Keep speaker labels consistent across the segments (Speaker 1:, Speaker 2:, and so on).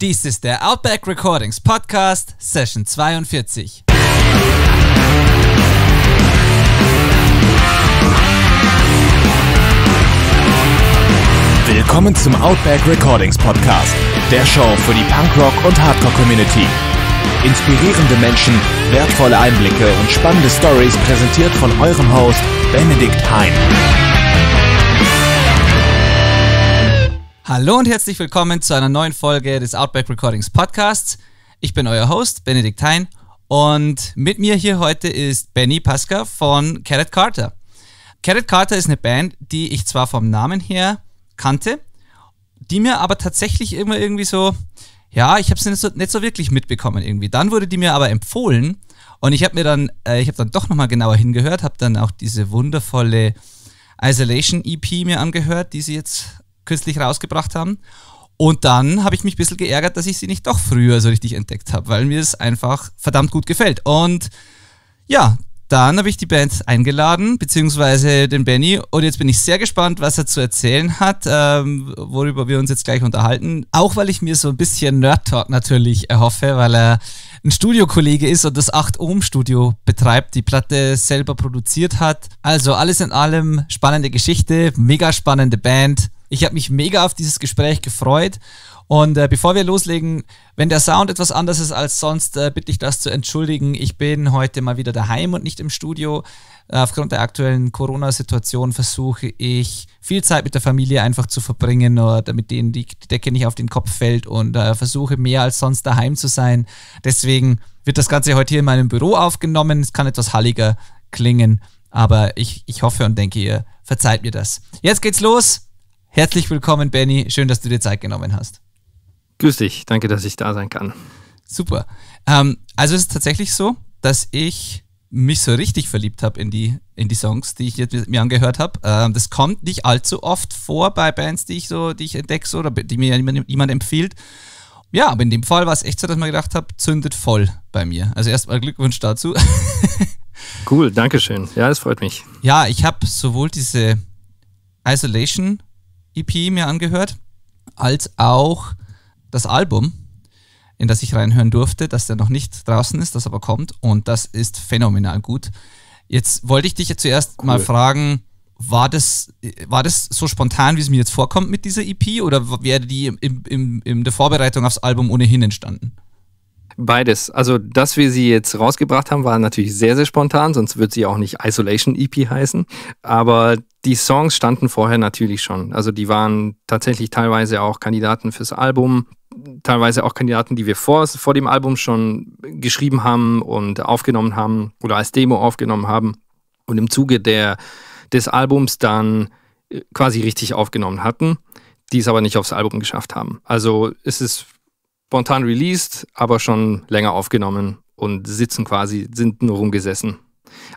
Speaker 1: Dies ist der Outback Recordings Podcast, Session 42.
Speaker 2: Willkommen zum Outback Recordings Podcast, der Show für die Punkrock- und Hardcore-Community. Inspirierende Menschen, wertvolle Einblicke und spannende Stories präsentiert von eurem Host Benedikt Hein.
Speaker 1: Hallo und herzlich willkommen zu einer neuen Folge des Outback Recordings Podcasts. Ich bin euer Host Benedikt Hein und mit mir hier heute ist Benny Pasca von Carrot Carter. Carrot Carter ist eine Band, die ich zwar vom Namen her kannte, die mir aber tatsächlich immer irgendwie so, ja, ich habe sie nicht so, nicht so wirklich mitbekommen irgendwie. Dann wurde die mir aber empfohlen und ich habe mir dann, äh, ich habe dann doch nochmal genauer hingehört, habe dann auch diese wundervolle Isolation EP mir angehört, die sie jetzt kürzlich rausgebracht haben. Und dann habe ich mich ein bisschen geärgert, dass ich sie nicht doch früher so richtig entdeckt habe, weil mir es einfach verdammt gut gefällt. Und ja, dann habe ich die Band eingeladen, beziehungsweise den Benny. Und jetzt bin ich sehr gespannt, was er zu erzählen hat, ähm, worüber wir uns jetzt gleich unterhalten. Auch weil ich mir so ein bisschen Nerd-Talk natürlich erhoffe, weil er ein Studiokollege ist und das 8-Ohm-Studio betreibt, die Platte selber produziert hat. Also alles in allem spannende Geschichte, mega spannende Band. Ich habe mich mega auf dieses Gespräch gefreut. Und äh, bevor wir loslegen, wenn der Sound etwas anders ist als sonst, äh, bitte ich das zu entschuldigen. Ich bin heute mal wieder daheim und nicht im Studio. Äh, aufgrund der aktuellen Corona-Situation versuche ich viel Zeit mit der Familie einfach zu verbringen, nur damit denen die, die Decke nicht auf den Kopf fällt und äh, versuche mehr als sonst daheim zu sein. Deswegen wird das Ganze heute hier in meinem Büro aufgenommen. Es kann etwas halliger klingen, aber ich, ich hoffe und denke, ihr verzeiht mir das. Jetzt geht's los. Herzlich willkommen, Benny. Schön, dass du dir Zeit genommen hast.
Speaker 3: Grüß dich, danke, dass ich da sein kann.
Speaker 1: Super. Ähm, also es ist tatsächlich so, dass ich mich so richtig verliebt habe in die, in die Songs, die ich jetzt mir angehört habe. Ähm, das kommt nicht allzu oft vor bei Bands, die ich so, die ich entdecke so, oder die mir jemand empfiehlt. Ja, aber in dem Fall war es echt so, dass man gedacht habe, zündet voll bei mir. Also erstmal Glückwunsch dazu.
Speaker 3: cool, danke schön. Ja, das freut mich.
Speaker 1: Ja, ich habe sowohl diese Isolation EP mir angehört, als auch das Album, in das ich reinhören durfte, das ja noch nicht draußen ist, das aber kommt und das ist phänomenal gut. Jetzt wollte ich dich ja zuerst cool. mal fragen, war das, war das so spontan, wie es mir jetzt vorkommt mit dieser EP oder wäre die im, im, in der Vorbereitung aufs Album ohnehin entstanden?
Speaker 3: Beides. Also, dass wir sie jetzt rausgebracht haben, war natürlich sehr, sehr spontan, sonst würde sie auch nicht Isolation EP heißen. Aber die Songs standen vorher natürlich schon. Also, die waren tatsächlich teilweise auch Kandidaten fürs Album, teilweise auch Kandidaten, die wir vor, vor dem Album schon geschrieben haben und aufgenommen haben oder als Demo aufgenommen haben und im Zuge der, des Albums dann äh, quasi richtig aufgenommen hatten, die es aber nicht aufs Album geschafft haben. Also, es ist spontan released, aber schon länger aufgenommen und sitzen quasi, sind nur rumgesessen.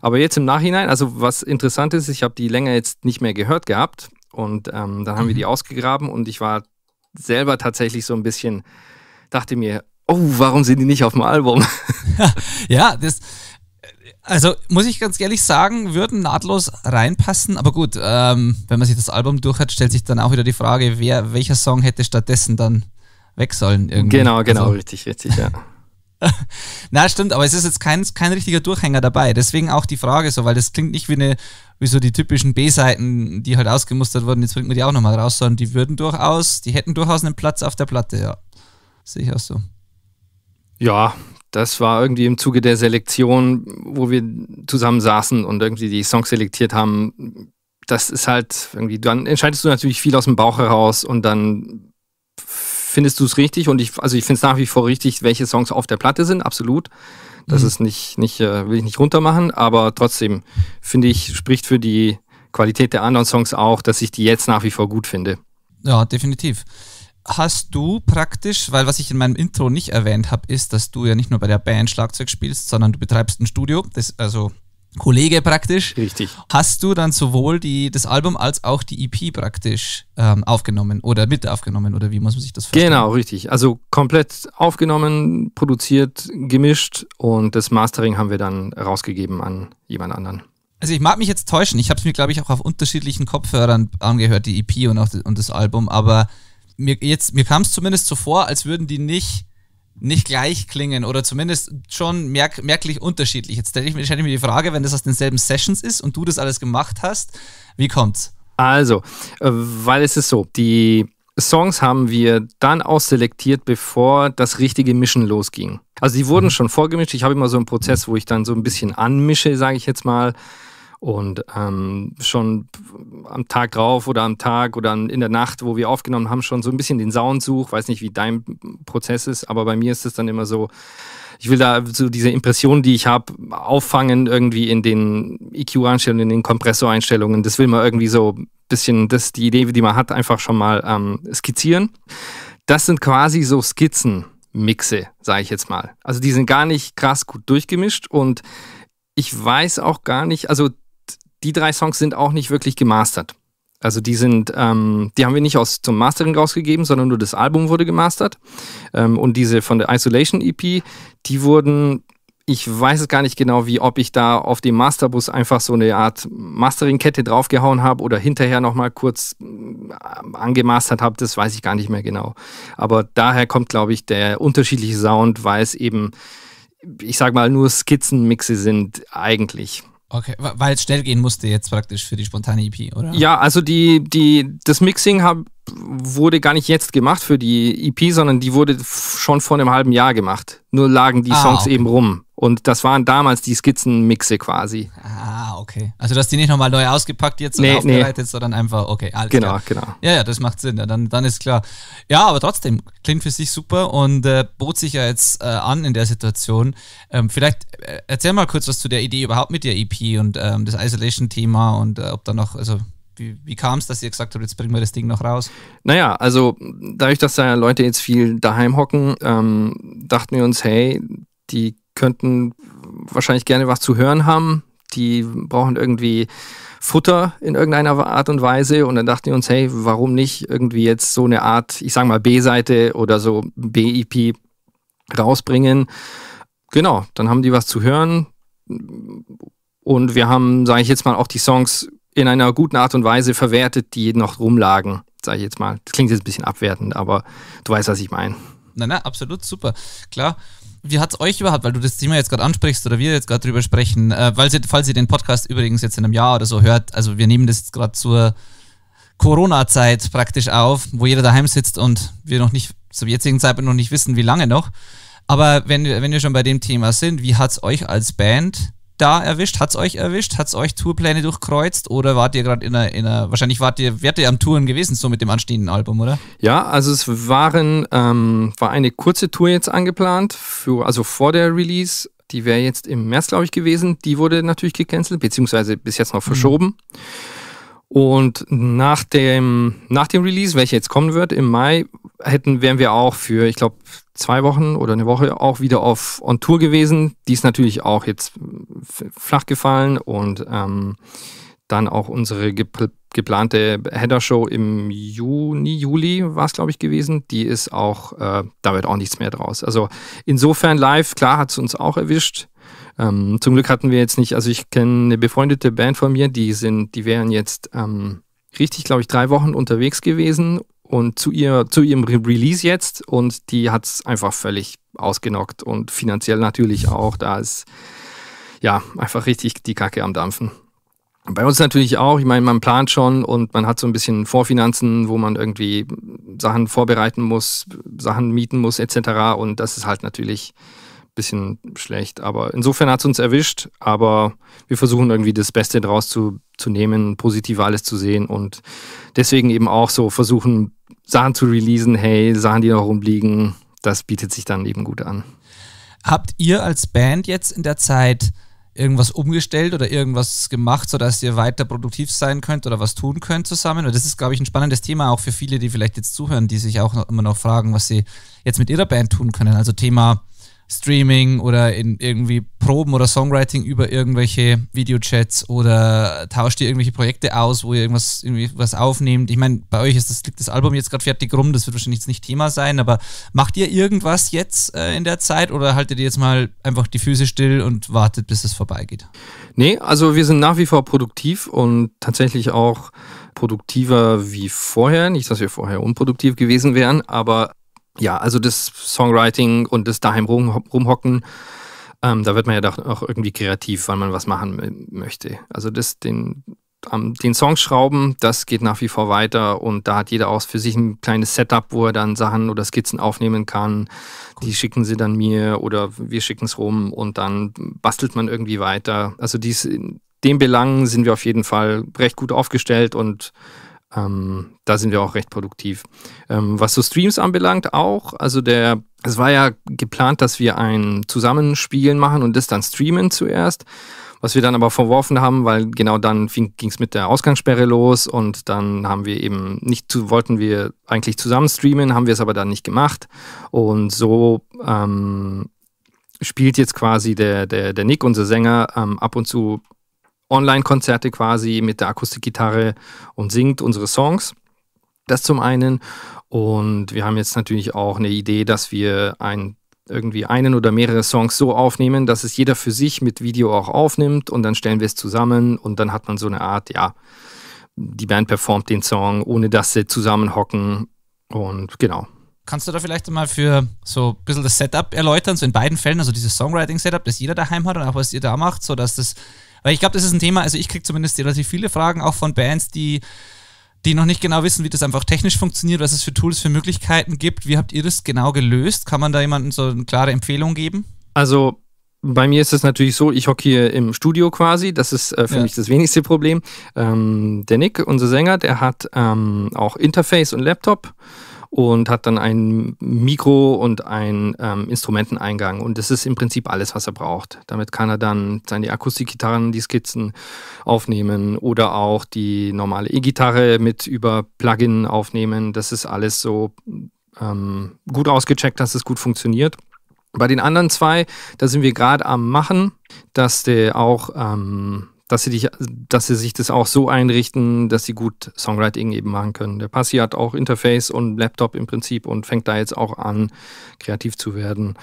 Speaker 3: Aber jetzt im Nachhinein, also was interessant ist, ich habe die länger jetzt nicht mehr gehört gehabt und ähm, dann haben mhm. wir die ausgegraben und ich war selber tatsächlich so ein bisschen, dachte mir, oh, warum sind die nicht auf dem Album?
Speaker 1: ja, das, also muss ich ganz ehrlich sagen, würden nahtlos reinpassen, aber gut, ähm, wenn man sich das Album durchhat, stellt sich dann auch wieder die Frage, wer, welcher Song hätte stattdessen dann weg sollen. Irgendwie.
Speaker 3: Genau, genau, also. richtig, richtig, ja.
Speaker 1: Na, stimmt, aber es ist jetzt kein, kein richtiger Durchhänger dabei. Deswegen auch die Frage so, weil das klingt nicht wie eine, wie so die typischen B-Seiten, die halt ausgemustert wurden, jetzt bringt man die auch nochmal raus, sondern die würden durchaus, die hätten durchaus einen Platz auf der Platte, ja. Sehe ich auch so.
Speaker 3: Ja, das war irgendwie im Zuge der Selektion, wo wir zusammen saßen und irgendwie die Songs selektiert haben. Das ist halt irgendwie, dann entscheidest du natürlich viel aus dem Bauch heraus und dann findest du es richtig und ich, also ich finde es nach wie vor richtig, welche Songs auf der Platte sind, absolut. Das mhm. ist nicht, nicht, äh, will ich nicht runtermachen, aber trotzdem finde ich, spricht für die Qualität der anderen Songs auch, dass ich die jetzt nach wie vor gut finde.
Speaker 1: Ja, definitiv. Hast du praktisch, weil was ich in meinem Intro nicht erwähnt habe, ist, dass du ja nicht nur bei der Band Schlagzeug spielst, sondern du betreibst ein Studio, das also Kollege praktisch.
Speaker 3: Richtig.
Speaker 1: Hast du dann sowohl die, das Album als auch die EP praktisch ähm, aufgenommen oder mit aufgenommen oder wie muss man sich das vorstellen?
Speaker 3: Genau, richtig. Also komplett aufgenommen, produziert, gemischt und das Mastering haben wir dann rausgegeben an jemand anderen.
Speaker 1: Also ich mag mich jetzt täuschen. Ich habe es mir, glaube ich, auch auf unterschiedlichen Kopfhörern angehört, die EP und auch und das Album, aber mir, jetzt, mir kam es zumindest so vor, als würden die nicht, nicht gleich klingen oder zumindest schon merk, merklich unterschiedlich. Jetzt stelle ich, mir, stell ich mir die Frage, wenn das aus denselben Sessions ist und du das alles gemacht hast, wie kommt's?
Speaker 3: Also, äh, weil es ist so, die Songs haben wir dann ausselektiert, bevor das richtige Mischen losging. Also die wurden mhm. schon vorgemischt. Ich habe immer so einen Prozess, wo ich dann so ein bisschen anmische, sage ich jetzt mal. Und ähm, schon am Tag drauf oder am Tag oder in der Nacht, wo wir aufgenommen haben, schon so ein bisschen den Sound such. Weiß nicht, wie dein Prozess ist, aber bei mir ist es dann immer so, ich will da so diese Impression, die ich habe, auffangen irgendwie in den EQ-Einstellungen, in den Kompressoreinstellungen. Das will man irgendwie so ein bisschen, das die Idee, die man hat, einfach schon mal ähm, skizzieren. Das sind quasi so Skizzenmixe, sage ich jetzt mal. Also die sind gar nicht krass gut durchgemischt und ich weiß auch gar nicht, also die drei Songs sind auch nicht wirklich gemastert. Also die sind, ähm, die haben wir nicht aus zum Mastering rausgegeben, sondern nur das Album wurde gemastert. Ähm, und diese von der Isolation EP, die wurden, ich weiß es gar nicht genau, wie ob ich da auf dem Masterbus einfach so eine Art Mastering-Kette draufgehauen habe oder hinterher nochmal kurz äh, angemastert habe, das weiß ich gar nicht mehr genau. Aber daher kommt, glaube ich, der unterschiedliche Sound, weil es eben, ich sag mal, nur Skizzenmixe sind eigentlich.
Speaker 1: Okay, weil es schnell gehen musste jetzt praktisch für die spontane EP, oder?
Speaker 3: Ja, also die, die, das Mixing hab, wurde gar nicht jetzt gemacht für die EP, sondern die wurde schon vor einem halben Jahr gemacht. Nur lagen die ah, Songs okay. eben rum. Und das waren damals die Skizzenmixe quasi.
Speaker 1: Ah, okay. Also du hast die nicht nochmal neu ausgepackt jetzt und nee, aufbereitet, nee. sondern einfach, okay,
Speaker 3: alles Genau, klar. genau.
Speaker 1: Ja, ja, das macht Sinn. Ja, dann, dann ist klar. Ja, aber trotzdem, klingt für sich super und äh, bot sich ja jetzt äh, an in der Situation. Ähm, vielleicht äh, erzähl mal kurz was zu der Idee überhaupt mit der EP und ähm, das Isolation-Thema und äh, ob da noch, also wie, wie kam es, dass ihr gesagt habt, jetzt bringen wir das Ding noch raus?
Speaker 3: Naja, also dadurch, dass da Leute jetzt viel daheim hocken, ähm, dachten wir uns, hey, die könnten wahrscheinlich gerne was zu hören haben. Die brauchen irgendwie Futter in irgendeiner Art und Weise. Und dann dachten wir uns, hey, warum nicht irgendwie jetzt so eine Art, ich sage mal B-Seite oder so B-EP rausbringen. Genau, dann haben die was zu hören. Und wir haben, sage ich jetzt mal, auch die Songs in einer guten Art und Weise verwertet, die noch rumlagen, sage ich jetzt mal. Das klingt jetzt ein bisschen abwertend, aber du weißt, was ich meine.
Speaker 1: Nein, nein, absolut super. Klar wie hat es euch überhaupt, weil du das Thema jetzt gerade ansprichst oder wir jetzt gerade drüber sprechen, äh, weil sie, falls ihr den Podcast übrigens jetzt in einem Jahr oder so hört, also wir nehmen das jetzt gerade zur Corona-Zeit praktisch auf, wo jeder daheim sitzt und wir noch nicht, zum jetzigen Zeitpunkt noch nicht wissen, wie lange noch. Aber wenn, wenn wir schon bei dem Thema sind, wie hat es euch als Band da erwischt? Hat es euch erwischt? Hat es euch Tourpläne durchkreuzt? Oder wart ihr gerade in einer, in einer, wahrscheinlich wart ihr, wärt ihr am Touren gewesen, so mit dem anstehenden Album, oder?
Speaker 3: Ja, also es waren, ähm, war eine kurze Tour jetzt angeplant, für, also vor der Release. Die wäre jetzt im März, glaube ich, gewesen. Die wurde natürlich gecancelt, beziehungsweise bis jetzt noch verschoben. Mhm. Und nach dem, nach dem Release, welcher jetzt kommen wird, im Mai, hätten, wären wir auch für, ich glaube, zwei Wochen oder eine Woche auch wieder auf On Tour gewesen. Die ist natürlich auch jetzt flach gefallen und ähm, dann auch unsere gepl geplante Header-Show im Juni, Juli war es, glaube ich, gewesen. Die ist auch, äh, da wird auch nichts mehr draus. Also insofern live, klar hat es uns auch erwischt. Ähm, zum Glück hatten wir jetzt nicht, also ich kenne eine befreundete Band von mir, die sind, die wären jetzt ähm, richtig, glaube ich, drei Wochen unterwegs gewesen und zu, ihr, zu ihrem Release jetzt und die hat es einfach völlig ausgenockt und finanziell natürlich auch. Da ist ja einfach richtig die Kacke am Dampfen. Bei uns natürlich auch, ich meine, man plant schon und man hat so ein bisschen Vorfinanzen, wo man irgendwie Sachen vorbereiten muss, Sachen mieten muss etc. Und das ist halt natürlich bisschen schlecht. Aber insofern hat es uns erwischt, aber wir versuchen irgendwie das Beste draus zu, zu nehmen, positiv alles zu sehen und deswegen eben auch so versuchen, Sachen zu releasen, hey, Sachen, die noch rumliegen, das bietet sich dann eben gut an.
Speaker 1: Habt ihr als Band jetzt in der Zeit irgendwas umgestellt oder irgendwas gemacht, sodass ihr weiter produktiv sein könnt oder was tun könnt zusammen? Und das ist, glaube ich, ein spannendes Thema auch für viele, die vielleicht jetzt zuhören, die sich auch immer noch fragen, was sie jetzt mit ihrer Band tun können. Also Thema Streaming oder in irgendwie Proben oder Songwriting über irgendwelche Videochats oder tauscht ihr irgendwelche Projekte aus, wo ihr irgendwas irgendwie was aufnehmt? Ich meine, bei euch ist das, liegt das Album jetzt gerade fertig rum, das wird wahrscheinlich jetzt nicht Thema sein, aber macht ihr irgendwas jetzt äh, in der Zeit oder haltet ihr jetzt mal einfach die Füße still und wartet, bis es vorbeigeht?
Speaker 3: Nee, also wir sind nach wie vor produktiv und tatsächlich auch produktiver wie vorher. Nicht, dass wir vorher unproduktiv gewesen wären, aber ja, also das Songwriting und das daheim rum, rumhocken, ähm, da wird man ja doch auch irgendwie kreativ, weil man was machen möchte. Also das, den, ähm, den Songs schrauben, das geht nach wie vor weiter und da hat jeder auch für sich ein kleines Setup, wo er dann Sachen oder Skizzen aufnehmen kann. Cool. Die schicken sie dann mir oder wir schicken es rum und dann bastelt man irgendwie weiter. Also dies, in dem Belang sind wir auf jeden Fall recht gut aufgestellt und ähm, da sind wir auch recht produktiv. Ähm, was so Streams anbelangt, auch. Also der, es war ja geplant, dass wir ein Zusammenspielen machen und das dann streamen zuerst. Was wir dann aber verworfen haben, weil genau dann ging es mit der Ausgangssperre los und dann haben wir eben nicht zu, wollten wir eigentlich zusammen streamen, haben wir es aber dann nicht gemacht. Und so ähm, spielt jetzt quasi der, der, der Nick, unser Sänger, ähm, ab und zu Online-Konzerte quasi mit der Akustikgitarre und singt unsere Songs. Das zum einen. Und wir haben jetzt natürlich auch eine Idee, dass wir ein, irgendwie einen oder mehrere Songs so aufnehmen, dass es jeder für sich mit Video auch aufnimmt und dann stellen wir es zusammen und dann hat man so eine Art, ja, die Band performt den Song, ohne dass sie zusammenhocken und genau.
Speaker 1: Kannst du da vielleicht mal für so ein bisschen das Setup erläutern, so in beiden Fällen, also dieses Songwriting-Setup, das jeder daheim hat und auch was ihr da macht, so dass das weil ich glaube, das ist ein Thema, also ich kriege zumindest relativ viele Fragen auch von Bands, die, die noch nicht genau wissen, wie das einfach technisch funktioniert, was es für Tools, für Möglichkeiten gibt. Wie habt ihr das genau gelöst? Kann man da jemandem so eine klare Empfehlung geben?
Speaker 3: Also bei mir ist es natürlich so, ich hocke hier im Studio quasi, das ist äh, für ja. mich das wenigste Problem. Ähm, der Nick, unser Sänger, der hat ähm, auch Interface und Laptop und hat dann ein Mikro und ein ähm, Instrumenteneingang. Und das ist im Prinzip alles, was er braucht. Damit kann er dann seine Akustikgitarren, die Skizzen aufnehmen oder auch die normale E-Gitarre mit über Plugin aufnehmen. Das ist alles so ähm, gut ausgecheckt, dass es gut funktioniert. Bei den anderen zwei, da sind wir gerade am Machen, dass der auch ähm, dass sie, dich, dass sie sich das auch so einrichten, dass sie gut Songwriting eben machen können. Der Passi hat auch Interface und Laptop im Prinzip und fängt da jetzt auch an, kreativ zu werden.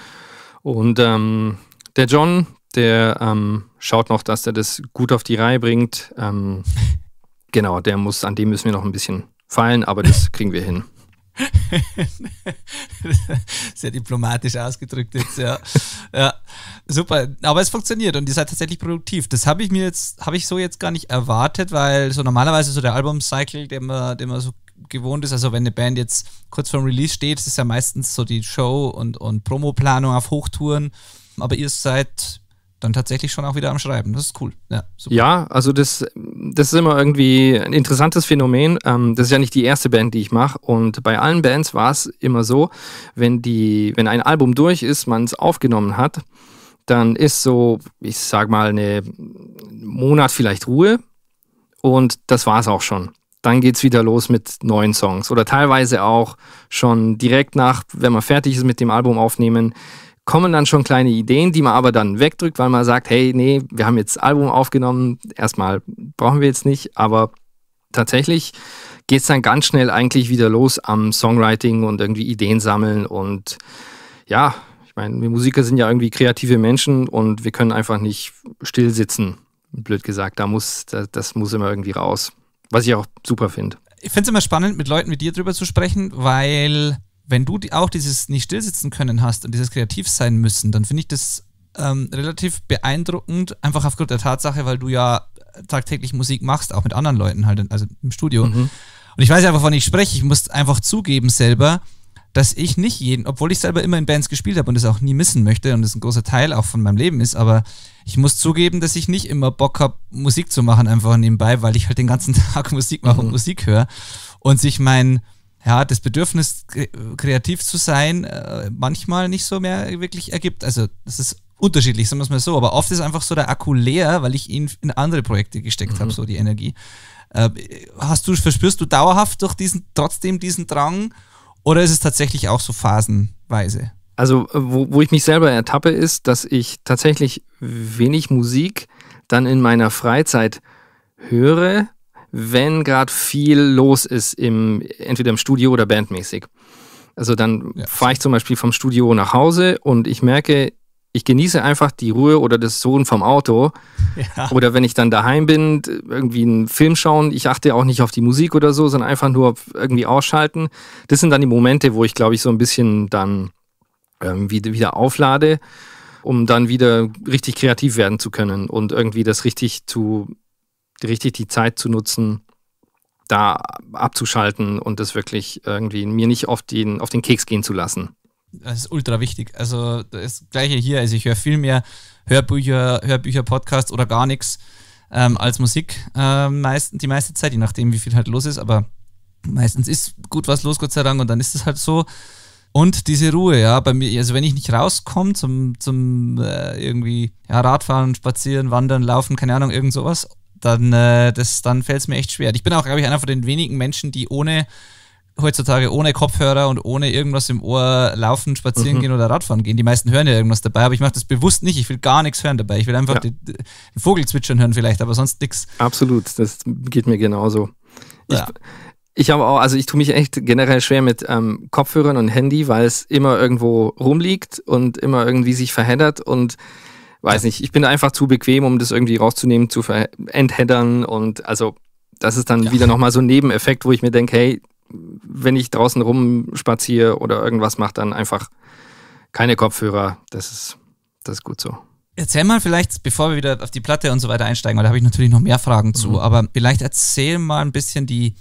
Speaker 3: Und ähm, der John, der ähm, schaut noch, dass er das gut auf die Reihe bringt. Ähm, genau, der muss, an dem müssen wir noch ein bisschen feilen, aber das kriegen wir hin.
Speaker 1: Sehr diplomatisch ausgedrückt jetzt, ja. ja. Super. Aber es funktioniert und ihr seid tatsächlich produktiv. Das habe ich mir jetzt, habe ich so jetzt gar nicht erwartet, weil so normalerweise so der Album-Cycle, den man, den man so gewohnt ist, also wenn eine Band jetzt kurz vorm Release steht, ist ja meistens so die Show und, und Promo-Planung auf Hochtouren. Aber ihr seid dann tatsächlich schon auch wieder am Schreiben. Das ist cool.
Speaker 3: Ja, ja also das, das ist immer irgendwie ein interessantes Phänomen. Ähm, das ist ja nicht die erste Band, die ich mache. Und bei allen Bands war es immer so, wenn, die, wenn ein Album durch ist, man es aufgenommen hat, dann ist so, ich sag mal, eine Monat vielleicht Ruhe. Und das war es auch schon. Dann geht es wieder los mit neuen Songs. Oder teilweise auch schon direkt nach, wenn man fertig ist mit dem Album aufnehmen, kommen dann schon kleine Ideen, die man aber dann wegdrückt, weil man sagt, hey, nee, wir haben jetzt Album aufgenommen, erstmal brauchen wir jetzt nicht, aber tatsächlich geht es dann ganz schnell eigentlich wieder los am Songwriting und irgendwie Ideen sammeln. Und ja, ich meine, wir Musiker sind ja irgendwie kreative Menschen und wir können einfach nicht still sitzen, blöd gesagt, da muss, das, das muss immer irgendwie raus, was ich auch super finde.
Speaker 1: Ich finde es immer spannend, mit Leuten wie dir drüber zu sprechen, weil wenn du auch dieses nicht stillsitzen können hast und dieses kreativ sein müssen, dann finde ich das ähm, relativ beeindruckend, einfach aufgrund der Tatsache, weil du ja tagtäglich Musik machst, auch mit anderen Leuten halt, also im Studio. Mhm. Und ich weiß ja, wovon ich spreche. Ich muss einfach zugeben selber, dass ich nicht jeden, obwohl ich selber immer in Bands gespielt habe und das auch nie missen möchte und das ein großer Teil auch von meinem Leben ist, aber ich muss zugeben, dass ich nicht immer Bock habe, Musik zu machen, einfach nebenbei, weil ich halt den ganzen Tag Musik mache mhm. und Musik höre und sich mein ja, das Bedürfnis, kreativ zu sein, äh, manchmal nicht so mehr wirklich ergibt. Also, das ist unterschiedlich, sagen wir es mal so. Aber oft ist einfach so der Akku leer, weil ich ihn in andere Projekte gesteckt mhm. habe, so die Energie. Äh, hast du, verspürst du dauerhaft durch diesen, trotzdem diesen Drang oder ist es tatsächlich auch so phasenweise?
Speaker 3: Also, äh, wo, wo ich mich selber ertappe, ist, dass ich tatsächlich wenig Musik dann in meiner Freizeit höre, wenn gerade viel los ist, im, entweder im Studio oder bandmäßig. Also dann ja. fahre ich zum Beispiel vom Studio nach Hause und ich merke, ich genieße einfach die Ruhe oder das Sohn vom Auto. Ja. Oder wenn ich dann daheim bin, irgendwie einen Film schauen, ich achte auch nicht auf die Musik oder so, sondern einfach nur irgendwie ausschalten. Das sind dann die Momente, wo ich, glaube ich, so ein bisschen dann ähm, wieder, wieder auflade, um dann wieder richtig kreativ werden zu können und irgendwie das richtig zu, richtig die Zeit zu nutzen, da abzuschalten und das wirklich irgendwie mir nicht auf den, auf den Keks gehen zu lassen.
Speaker 1: Das ist ultra wichtig. Also das gleiche hier. Also ich höre viel mehr Hörbücher, Hörbücher, Podcasts oder gar nichts ähm, als Musik äh, meist, die meiste Zeit, je nachdem, wie viel halt los ist. Aber meistens ist gut was los, Gott sei Dank, und dann ist es halt so. Und diese Ruhe, ja, bei mir, also wenn ich nicht rauskomme zum, zum äh, irgendwie ja, Radfahren, Spazieren, Wandern, Laufen, keine Ahnung, irgend sowas, dann, äh, dann fällt es mir echt schwer. Ich bin auch, glaube ich, einer von den wenigen Menschen, die ohne heutzutage ohne Kopfhörer und ohne irgendwas im Ohr laufen, spazieren mhm. gehen oder Radfahren gehen. Die meisten hören ja irgendwas dabei, aber ich mache das bewusst nicht. Ich will gar nichts hören dabei. Ich will einfach ja. den, den Vogel zwitschern hören vielleicht, aber sonst nichts.
Speaker 3: Absolut, das geht mir genauso. Ich, ja. ich habe auch, also ich tue mich echt generell schwer mit ähm, Kopfhörern und Handy, weil es immer irgendwo rumliegt und immer irgendwie sich verheddert und weiß nicht, ich bin einfach zu bequem, um das irgendwie rauszunehmen, zu entheddern und also das ist dann ja. wieder nochmal so ein Nebeneffekt, wo ich mir denke, hey, wenn ich draußen rumspaziere oder irgendwas mache, dann einfach keine Kopfhörer. Das ist, das ist gut so.
Speaker 1: Erzähl mal vielleicht, bevor wir wieder auf die Platte und so weiter einsteigen, weil da habe ich natürlich noch mehr Fragen zu, mhm. aber vielleicht erzähl mal ein bisschen die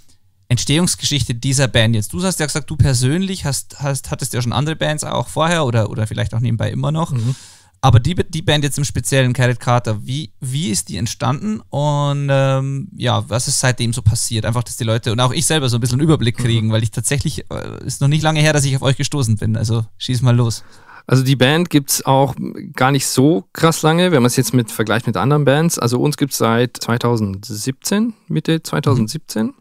Speaker 1: Entstehungsgeschichte dieser Band jetzt. Du hast ja gesagt, du persönlich hast, hast, hattest ja schon andere Bands auch vorher oder, oder vielleicht auch nebenbei immer noch. Mhm. Aber die, die Band jetzt im speziellen Carrot Carter, wie, wie ist die entstanden und ähm, ja, was ist seitdem so passiert? Einfach, dass die Leute und auch ich selber so ein bisschen einen Überblick mhm. kriegen, mhm. weil ich tatsächlich, äh, ist noch nicht lange her, dass ich auf euch gestoßen bin. Also schieß mal los.
Speaker 3: Also die Band gibt es auch gar nicht so krass lange, wenn man es jetzt mit vergleicht mit anderen Bands. Also uns gibt es seit 2017, Mitte 2017. Mhm.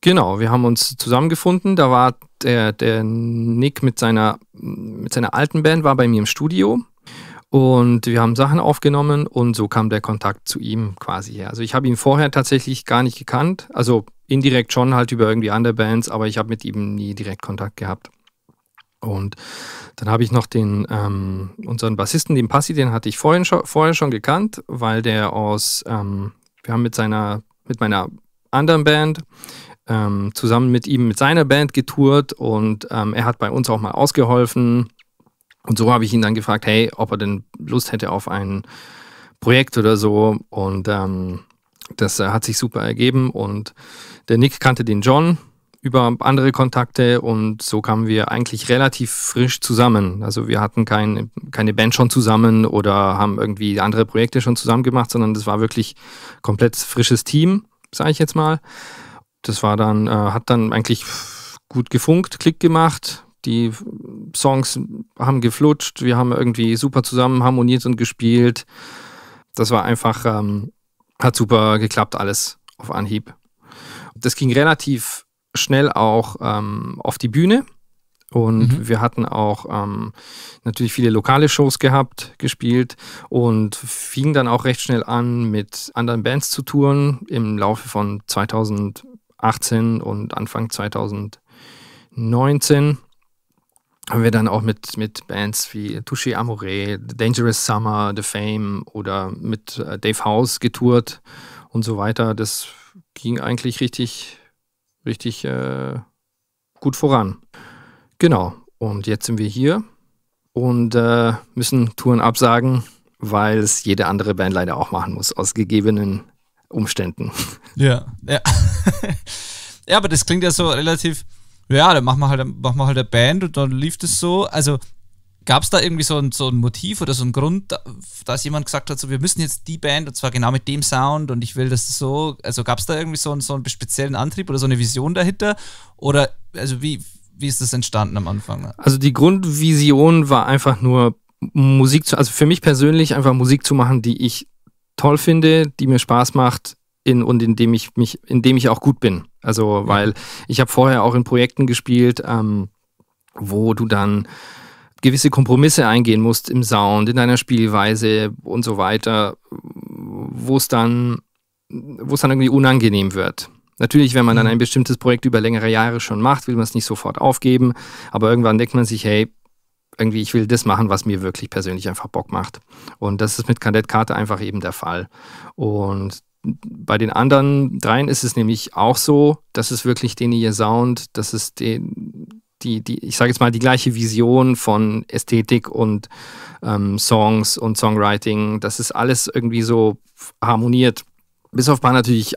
Speaker 3: Genau, wir haben uns zusammengefunden. Da war der, der Nick mit seiner, mit seiner alten Band war bei mir im Studio und wir haben Sachen aufgenommen und so kam der Kontakt zu ihm quasi her. Also ich habe ihn vorher tatsächlich gar nicht gekannt. Also indirekt schon halt über irgendwie andere Bands, aber ich habe mit ihm nie direkt Kontakt gehabt. Und dann habe ich noch den, ähm, unseren Bassisten, den Passi, den hatte ich vorhin schon, vorher schon gekannt, weil der aus, ähm, wir haben mit seiner, mit meiner anderen Band ähm, zusammen mit ihm, mit seiner Band getourt und ähm, er hat bei uns auch mal ausgeholfen und so habe ich ihn dann gefragt, hey, ob er denn Lust hätte auf ein Projekt oder so. Und ähm, das äh, hat sich super ergeben. Und der Nick kannte den John über andere Kontakte und so kamen wir eigentlich relativ frisch zusammen. Also wir hatten kein, keine Band schon zusammen oder haben irgendwie andere Projekte schon zusammen gemacht, sondern das war wirklich komplett frisches Team, sage ich jetzt mal. Das war dann, äh, hat dann eigentlich gut gefunkt, Klick gemacht. Die Songs haben geflutscht, wir haben irgendwie super zusammen harmoniert und gespielt. Das war einfach, ähm, hat super geklappt, alles auf Anhieb. Das ging relativ schnell auch ähm, auf die Bühne. Und mhm. wir hatten auch ähm, natürlich viele lokale Shows gehabt, gespielt und fingen dann auch recht schnell an, mit anderen Bands zu touren im Laufe von 2018 und Anfang 2019 haben wir dann auch mit, mit Bands wie Touché Amore, Dangerous Summer, The Fame oder mit äh, Dave House getourt und so weiter. Das ging eigentlich richtig, richtig äh, gut voran. Genau. Und jetzt sind wir hier und äh, müssen Touren absagen, weil es jede andere Band leider auch machen muss, aus gegebenen Umständen.
Speaker 1: Ja, ja. ja, aber das klingt ja so relativ ja, dann machen wir halt, machen wir halt eine Band und dann lief das so. Also gab es da irgendwie so ein, so ein Motiv oder so ein Grund, dass jemand gesagt hat, so wir müssen jetzt die Band und zwar genau mit dem Sound und ich will das so. Also gab es da irgendwie so, einen, so einen speziellen Antrieb oder so eine Vision dahinter? Oder also wie, wie ist das entstanden am Anfang?
Speaker 3: Also die Grundvision war einfach nur Musik zu, also für mich persönlich einfach Musik zu machen, die ich toll finde, die mir Spaß macht, in und in dem ich mich, in dem ich auch gut bin. Also, weil ich habe vorher auch in Projekten gespielt, ähm, wo du dann gewisse Kompromisse eingehen musst im Sound, in deiner Spielweise und so weiter, wo es dann, wo es dann irgendwie unangenehm wird. Natürlich, wenn man dann mhm. ein bestimmtes Projekt über längere Jahre schon macht, will man es nicht sofort aufgeben, aber irgendwann denkt man sich, hey, irgendwie, ich will das machen, was mir wirklich persönlich einfach Bock macht. Und das ist mit Kadettkarte einfach eben der Fall. Und bei den anderen dreien ist es nämlich auch so, dass es wirklich den ihr Sound, das ist den, die, die, ich sage jetzt mal, die gleiche Vision von Ästhetik und ähm, Songs und Songwriting, das ist alles irgendwie so harmoniert. Bis auf ein paar natürlich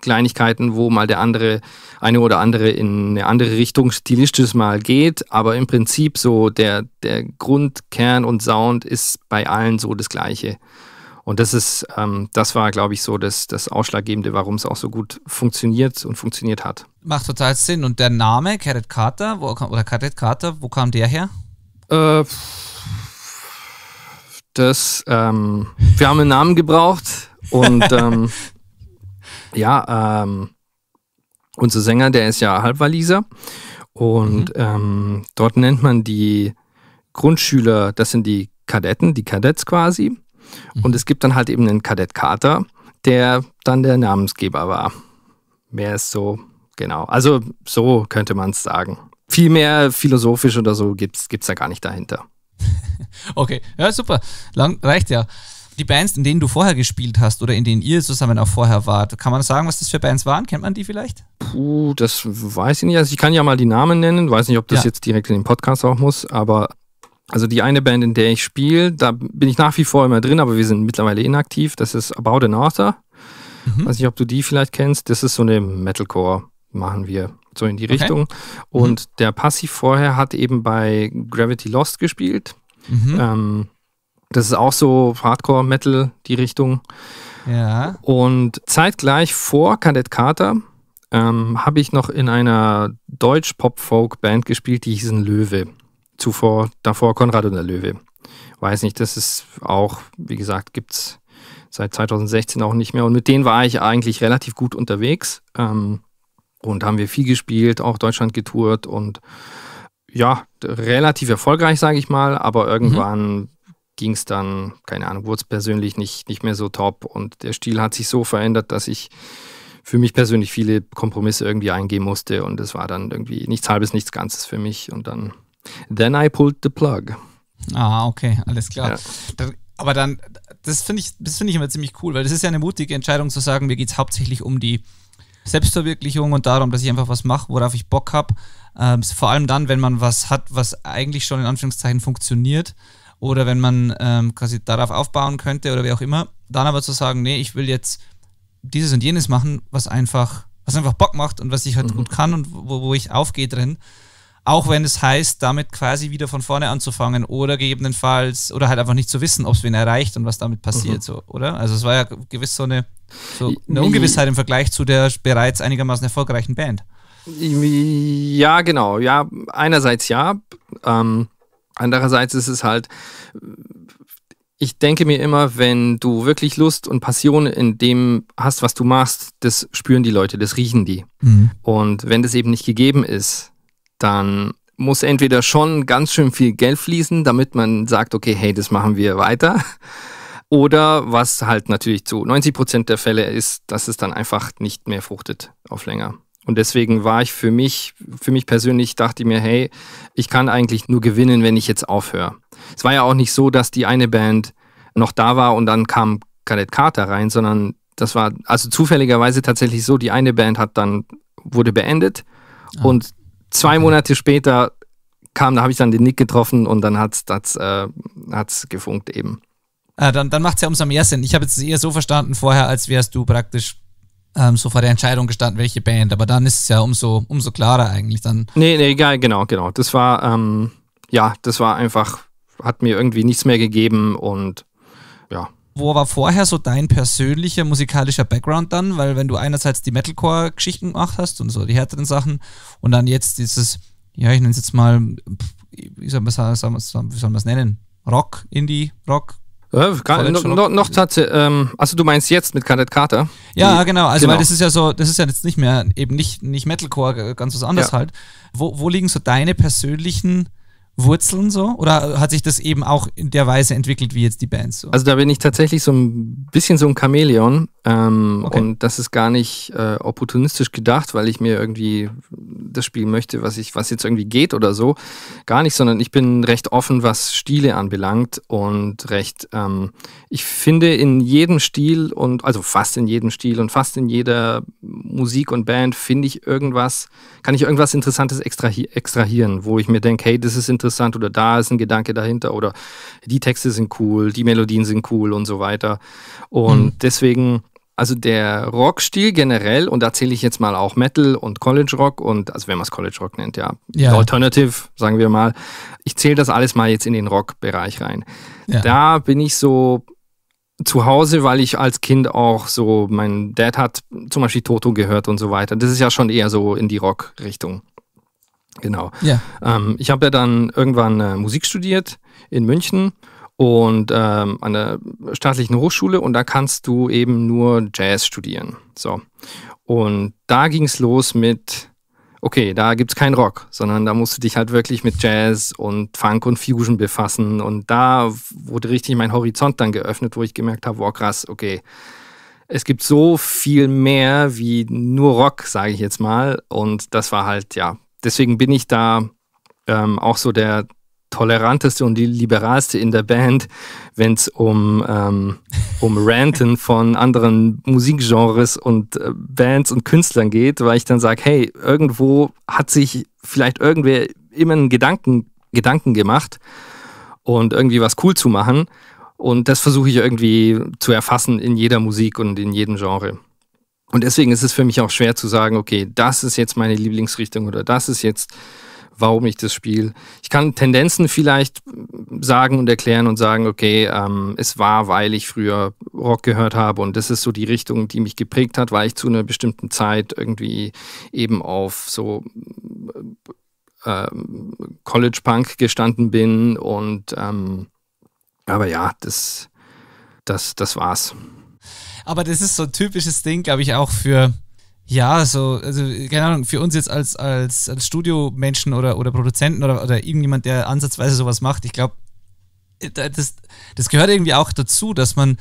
Speaker 3: Kleinigkeiten, wo mal der andere, eine oder andere in eine andere Richtung stilistisch mal geht, aber im Prinzip so der, der Grundkern und Sound ist bei allen so das Gleiche. Und das ist, ähm, das war, glaube ich, so das, das Ausschlaggebende, warum es auch so gut funktioniert und funktioniert hat.
Speaker 1: Macht total Sinn. Und der Name Cadet Carter wo, oder Cadet Carter, wo kam der her?
Speaker 3: Äh, das, ähm, wir haben einen Namen gebraucht und ähm, ja, ähm, unser Sänger, der ist ja Halbwaliser und mhm. ähm, dort nennt man die Grundschüler, das sind die Kadetten, die Kadetts quasi. Mhm. Und es gibt dann halt eben einen Kadett Carter, der dann der Namensgeber war. Mehr ist so, genau. Also so könnte man es sagen. Viel mehr philosophisch oder so gibt es da gar nicht dahinter.
Speaker 1: okay, ja, super. Lang, reicht ja. Die Bands, in denen du vorher gespielt hast oder in denen ihr zusammen auch vorher wart, kann man sagen, was das für Bands waren? Kennt man die vielleicht?
Speaker 3: Puh, das weiß ich nicht. Also ich kann ja mal die Namen nennen, weiß nicht, ob das ja. jetzt direkt in den Podcast auch muss, aber also die eine Band, in der ich spiele, da bin ich nach wie vor immer drin, aber wir sind mittlerweile inaktiv. Das ist About an Author. Mhm. Weiß nicht, ob du die vielleicht kennst. Das ist so eine Metalcore, machen wir so in die okay. Richtung. Und mhm. der Passiv vorher hat eben bei Gravity Lost gespielt. Mhm. Ähm, das ist auch so Hardcore-Metal, die Richtung.
Speaker 1: Ja.
Speaker 3: Und zeitgleich vor Kadett Carter ähm, habe ich noch in einer Deutsch-Pop-Folk-Band gespielt, die hießen Löwe zuvor, davor Konrad und der Löwe. Weiß nicht, das ist auch, wie gesagt, gibt es seit 2016 auch nicht mehr. Und mit denen war ich eigentlich relativ gut unterwegs. Ähm, und haben wir viel gespielt, auch Deutschland getourt und ja, relativ erfolgreich, sage ich mal, aber irgendwann mhm. ging es dann, keine Ahnung, wurde es persönlich nicht, nicht mehr so top und der Stil hat sich so verändert, dass ich für mich persönlich viele Kompromisse irgendwie eingehen musste und es war dann irgendwie nichts halbes, nichts Ganzes für mich und dann Then I pulled the plug.
Speaker 1: Ah, okay, alles klar. Ja. Aber dann, das finde ich, das ich immer ziemlich cool, weil das ist ja eine mutige Entscheidung zu sagen, mir geht es hauptsächlich um die Selbstverwirklichung und darum, dass ich einfach was mache, worauf ich Bock habe. Ähm, vor allem dann, wenn man was hat, was eigentlich schon in Anführungszeichen funktioniert oder wenn man ähm, quasi darauf aufbauen könnte oder wie auch immer, dann aber zu sagen, nee, ich will jetzt dieses und jenes machen, was einfach, was einfach Bock macht und was ich halt mhm. gut kann und wo, wo ich aufgehe drin. Auch wenn es heißt, damit quasi wieder von vorne anzufangen oder gegebenenfalls oder halt einfach nicht zu wissen, ob es wen erreicht und was damit passiert, mhm. so, oder? Also es war ja gewiss so eine, so eine Ungewissheit im Vergleich zu der bereits einigermaßen erfolgreichen Band.
Speaker 3: Ja, genau. Ja, einerseits ja. Ähm, andererseits ist es halt, ich denke mir immer, wenn du wirklich Lust und Passion in dem hast, was du machst, das spüren die Leute, das riechen die. Mhm. Und wenn das eben nicht gegeben ist, dann muss entweder schon ganz schön viel Geld fließen, damit man sagt, okay, hey, das machen wir weiter. Oder was halt natürlich zu 90 Prozent der Fälle ist, dass es dann einfach nicht mehr fruchtet auf länger. Und deswegen war ich für mich, für mich persönlich, dachte ich mir, hey, ich kann eigentlich nur gewinnen, wenn ich jetzt aufhöre. Es war ja auch nicht so, dass die eine Band noch da war und dann kam Kadett Carter rein, sondern das war also zufälligerweise tatsächlich so, die eine Band hat dann, wurde beendet ah. und zwei Monate später kam, da habe ich dann den Nick getroffen und dann hat es hat's, äh, hat's gefunkt eben.
Speaker 1: Ah, dann dann macht es ja umso mehr Sinn. Ich habe es eher so verstanden vorher, als wärst du praktisch ähm, so vor der Entscheidung gestanden, welche Band. Aber dann ist es ja umso, umso klarer eigentlich dann.
Speaker 3: Nee, nee, egal, genau, genau. Das war, ähm, ja, das war einfach, hat mir irgendwie nichts mehr gegeben und ja,
Speaker 1: wo war vorher so dein persönlicher musikalischer Background dann? Weil wenn du einerseits die Metalcore-Geschichten gemacht hast und so die härteren Sachen und dann jetzt dieses, ja, ich nenne es jetzt mal, wie soll man es nennen? Rock, Indie, Rock,
Speaker 3: no, noch, noch tatsächlich, ähm, also du meinst jetzt mit Cadet Carter?
Speaker 1: Ja, genau, also genau. weil das ist ja so, das ist ja jetzt nicht mehr, eben nicht, nicht Metalcore, ganz was anderes ja. halt. Wo, wo liegen so deine persönlichen Wurzeln so? Oder hat sich das eben auch in der Weise entwickelt wie jetzt die Bands so?
Speaker 3: Also da bin ich tatsächlich so ein bisschen so ein Chamäleon ähm, okay. und das ist gar nicht äh, opportunistisch gedacht, weil ich mir irgendwie das spielen möchte, was ich, was jetzt irgendwie geht oder so. Gar nicht, sondern ich bin recht offen, was Stile anbelangt und recht, ähm, ich finde in jedem Stil und also fast in jedem Stil und fast in jeder Musik und Band finde ich irgendwas, kann ich irgendwas Interessantes extrahi extrahieren, wo ich mir denke, hey, das ist interessant interessant oder da ist ein Gedanke dahinter oder die Texte sind cool, die Melodien sind cool und so weiter. Und mhm. deswegen, also der Rockstil generell, und da zähle ich jetzt mal auch Metal und College Rock und, also wenn man es College Rock nennt, ja, ja. Alternative, sagen wir mal. Ich zähle das alles mal jetzt in den Rock-Bereich rein. Ja. Da bin ich so zu Hause, weil ich als Kind auch so, mein Dad hat zum Beispiel Toto gehört und so weiter. Das ist ja schon eher so in die Rock-Richtung. Genau. Ja. Ähm, ich habe ja dann irgendwann äh, Musik studiert in München und ähm, an der staatlichen Hochschule und da kannst du eben nur Jazz studieren. So. Und da ging es los mit, okay, da gibt es keinen Rock, sondern da musst du dich halt wirklich mit Jazz und Funk und Fusion befassen. Und da wurde richtig mein Horizont dann geöffnet, wo ich gemerkt habe, wow, krass, okay. Es gibt so viel mehr wie nur Rock, sage ich jetzt mal. Und das war halt, ja, deswegen bin ich da ähm, auch so der toleranteste und die liberalste in der Band, wenn es um, ähm, um Ranten von anderen Musikgenres und äh, Bands und Künstlern geht, weil ich dann sage, hey, irgendwo hat sich vielleicht irgendwer immer einen Gedanken, Gedanken gemacht und irgendwie was cool zu machen. Und das versuche ich irgendwie zu erfassen in jeder Musik und in jedem Genre. Und deswegen ist es für mich auch schwer zu sagen, okay, das ist jetzt meine Lieblingsrichtung oder das ist jetzt, warum ich das spiele. Ich kann Tendenzen vielleicht sagen und erklären und sagen, okay, ähm, es war, weil ich früher Rock gehört habe und das ist so die Richtung, die mich geprägt hat, weil ich zu einer bestimmten Zeit irgendwie eben auf so äh, College Punk gestanden bin und ähm, aber ja, das, das, das war's.
Speaker 1: Aber das ist so ein typisches Ding, glaube ich, auch für, ja, so, also, keine Ahnung, für uns jetzt als, als, als Studiomenschen oder, oder Produzenten oder, oder irgendjemand, der ansatzweise sowas macht, ich glaube, das, das gehört irgendwie auch dazu, dass man